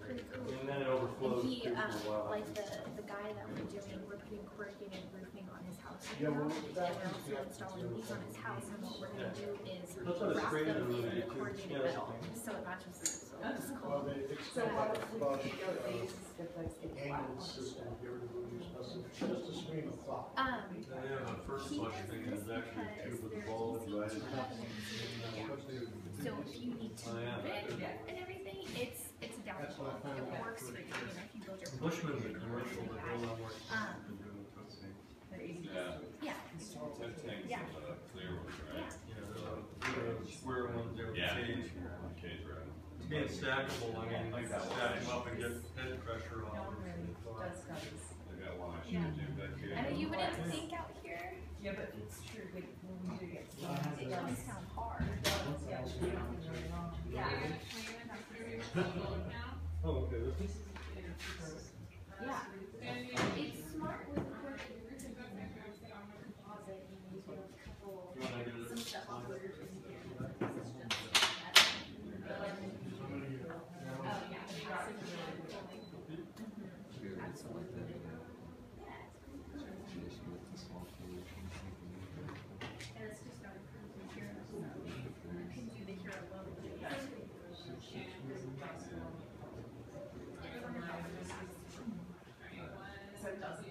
[SPEAKER 6] pretty cool.
[SPEAKER 1] And then it
[SPEAKER 6] And
[SPEAKER 1] overflows
[SPEAKER 6] he,
[SPEAKER 1] too for
[SPEAKER 6] um, like the, the guy that we're doing, we're putting corrugated roofing on his house right
[SPEAKER 2] Yeah,
[SPEAKER 6] now.
[SPEAKER 2] well,
[SPEAKER 6] And we're
[SPEAKER 2] is
[SPEAKER 6] also
[SPEAKER 2] the-
[SPEAKER 6] installing these on his house, and what we're gonna do is
[SPEAKER 1] That's what it's
[SPEAKER 6] wrap
[SPEAKER 1] created
[SPEAKER 6] them in
[SPEAKER 1] good, too.
[SPEAKER 6] corrugated metal,
[SPEAKER 1] the
[SPEAKER 6] so it matches the roof, so it's
[SPEAKER 2] Well,
[SPEAKER 6] cool.
[SPEAKER 2] they, it's
[SPEAKER 7] So
[SPEAKER 2] kind
[SPEAKER 7] how
[SPEAKER 2] of
[SPEAKER 7] does the
[SPEAKER 2] flush,
[SPEAKER 7] video
[SPEAKER 2] uh,
[SPEAKER 7] these those things
[SPEAKER 2] angled
[SPEAKER 7] flat?
[SPEAKER 2] system, get rid of the loose busted, just a screen of thought.
[SPEAKER 6] Um,
[SPEAKER 1] Yeah, the first
[SPEAKER 6] he
[SPEAKER 1] flush
[SPEAKER 6] does
[SPEAKER 1] thing
[SPEAKER 6] this
[SPEAKER 1] is actually
[SPEAKER 6] because
[SPEAKER 1] with the
[SPEAKER 6] they're easy
[SPEAKER 1] right
[SPEAKER 6] to cut and easy to yeah. So if you need to
[SPEAKER 1] Oh, yeah.
[SPEAKER 6] move it and everything, it's, it's a
[SPEAKER 2] That's what I
[SPEAKER 6] downfall,
[SPEAKER 2] found
[SPEAKER 6] it
[SPEAKER 2] out
[SPEAKER 6] works for
[SPEAKER 2] for
[SPEAKER 6] you,
[SPEAKER 2] sure.
[SPEAKER 6] you know, if you build your.
[SPEAKER 1] Bushman's a
[SPEAKER 6] property,
[SPEAKER 1] commercial, but
[SPEAKER 6] yeah.
[SPEAKER 1] they're not working.
[SPEAKER 6] Um,
[SPEAKER 7] They're easy.
[SPEAKER 5] Yeah.
[SPEAKER 6] yeah,
[SPEAKER 5] That tank's
[SPEAKER 6] Yeah.
[SPEAKER 5] the clear ones,
[SPEAKER 6] yeah.
[SPEAKER 5] right?
[SPEAKER 1] You know, the, the square ones there with
[SPEAKER 5] Yeah.
[SPEAKER 1] cage.
[SPEAKER 5] Cage, right?
[SPEAKER 1] Being stackable, I mean, you can stack them up and get head pressure
[SPEAKER 7] No
[SPEAKER 1] on
[SPEAKER 7] one really does guns.
[SPEAKER 5] They got one I should do that kid.
[SPEAKER 6] I know you wouldn't think out here,
[SPEAKER 7] Yeah, but it's true, we, when we do get
[SPEAKER 6] it
[SPEAKER 7] stuff, it
[SPEAKER 6] does
[SPEAKER 7] does,
[SPEAKER 6] sound hard.
[SPEAKER 7] it does, yeah, it should be nothing really wrong.
[SPEAKER 6] Yeah.
[SPEAKER 4] Are you gonna clean it after you upload now?
[SPEAKER 1] Oh, okay, this is,
[SPEAKER 6] Yeah,
[SPEAKER 4] And you,
[SPEAKER 6] it's smart with corrugated roofing, because then you sit on the composite and you do a couple,
[SPEAKER 1] you wanna get it?
[SPEAKER 6] some stuff on the roof and you can, this is just. Oh, yeah. Absolutely. Yeah, it's pretty cool. And it's just not approved material, so you can do the hero logo.
[SPEAKER 7] So it doesn't.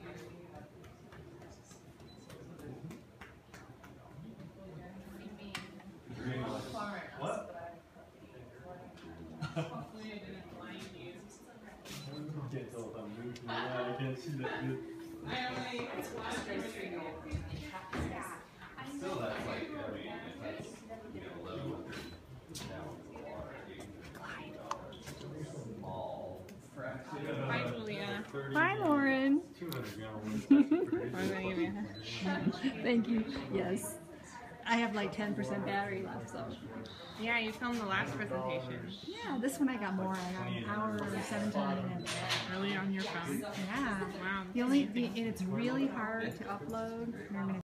[SPEAKER 1] Green one.
[SPEAKER 7] Far enough,
[SPEAKER 1] What?
[SPEAKER 7] but I-
[SPEAKER 4] hopefully I didn't blind you.
[SPEAKER 1] Can't tell if I'm moving, yeah, I can't see that good.
[SPEAKER 4] I only, it's last
[SPEAKER 7] Straight through your
[SPEAKER 6] Yeah. I know.
[SPEAKER 5] Still, that's like, I mean, if that's, you know, eleven hundred gallons of water, all fraction.
[SPEAKER 4] Hi, Julia.
[SPEAKER 8] Hi, Lauren.
[SPEAKER 1] Two hundred gallons. that's pretty
[SPEAKER 4] I'm gonna give you
[SPEAKER 8] Thank you. Yes. I have like 10% battery left, so.
[SPEAKER 4] Yeah, you filmed the last presentation.
[SPEAKER 8] Yeah, this one I got more. I got an hour 17 minutes.
[SPEAKER 4] Really on your phone?
[SPEAKER 8] yeah.
[SPEAKER 4] Wow.
[SPEAKER 8] The only, the, and it's really hard to upload.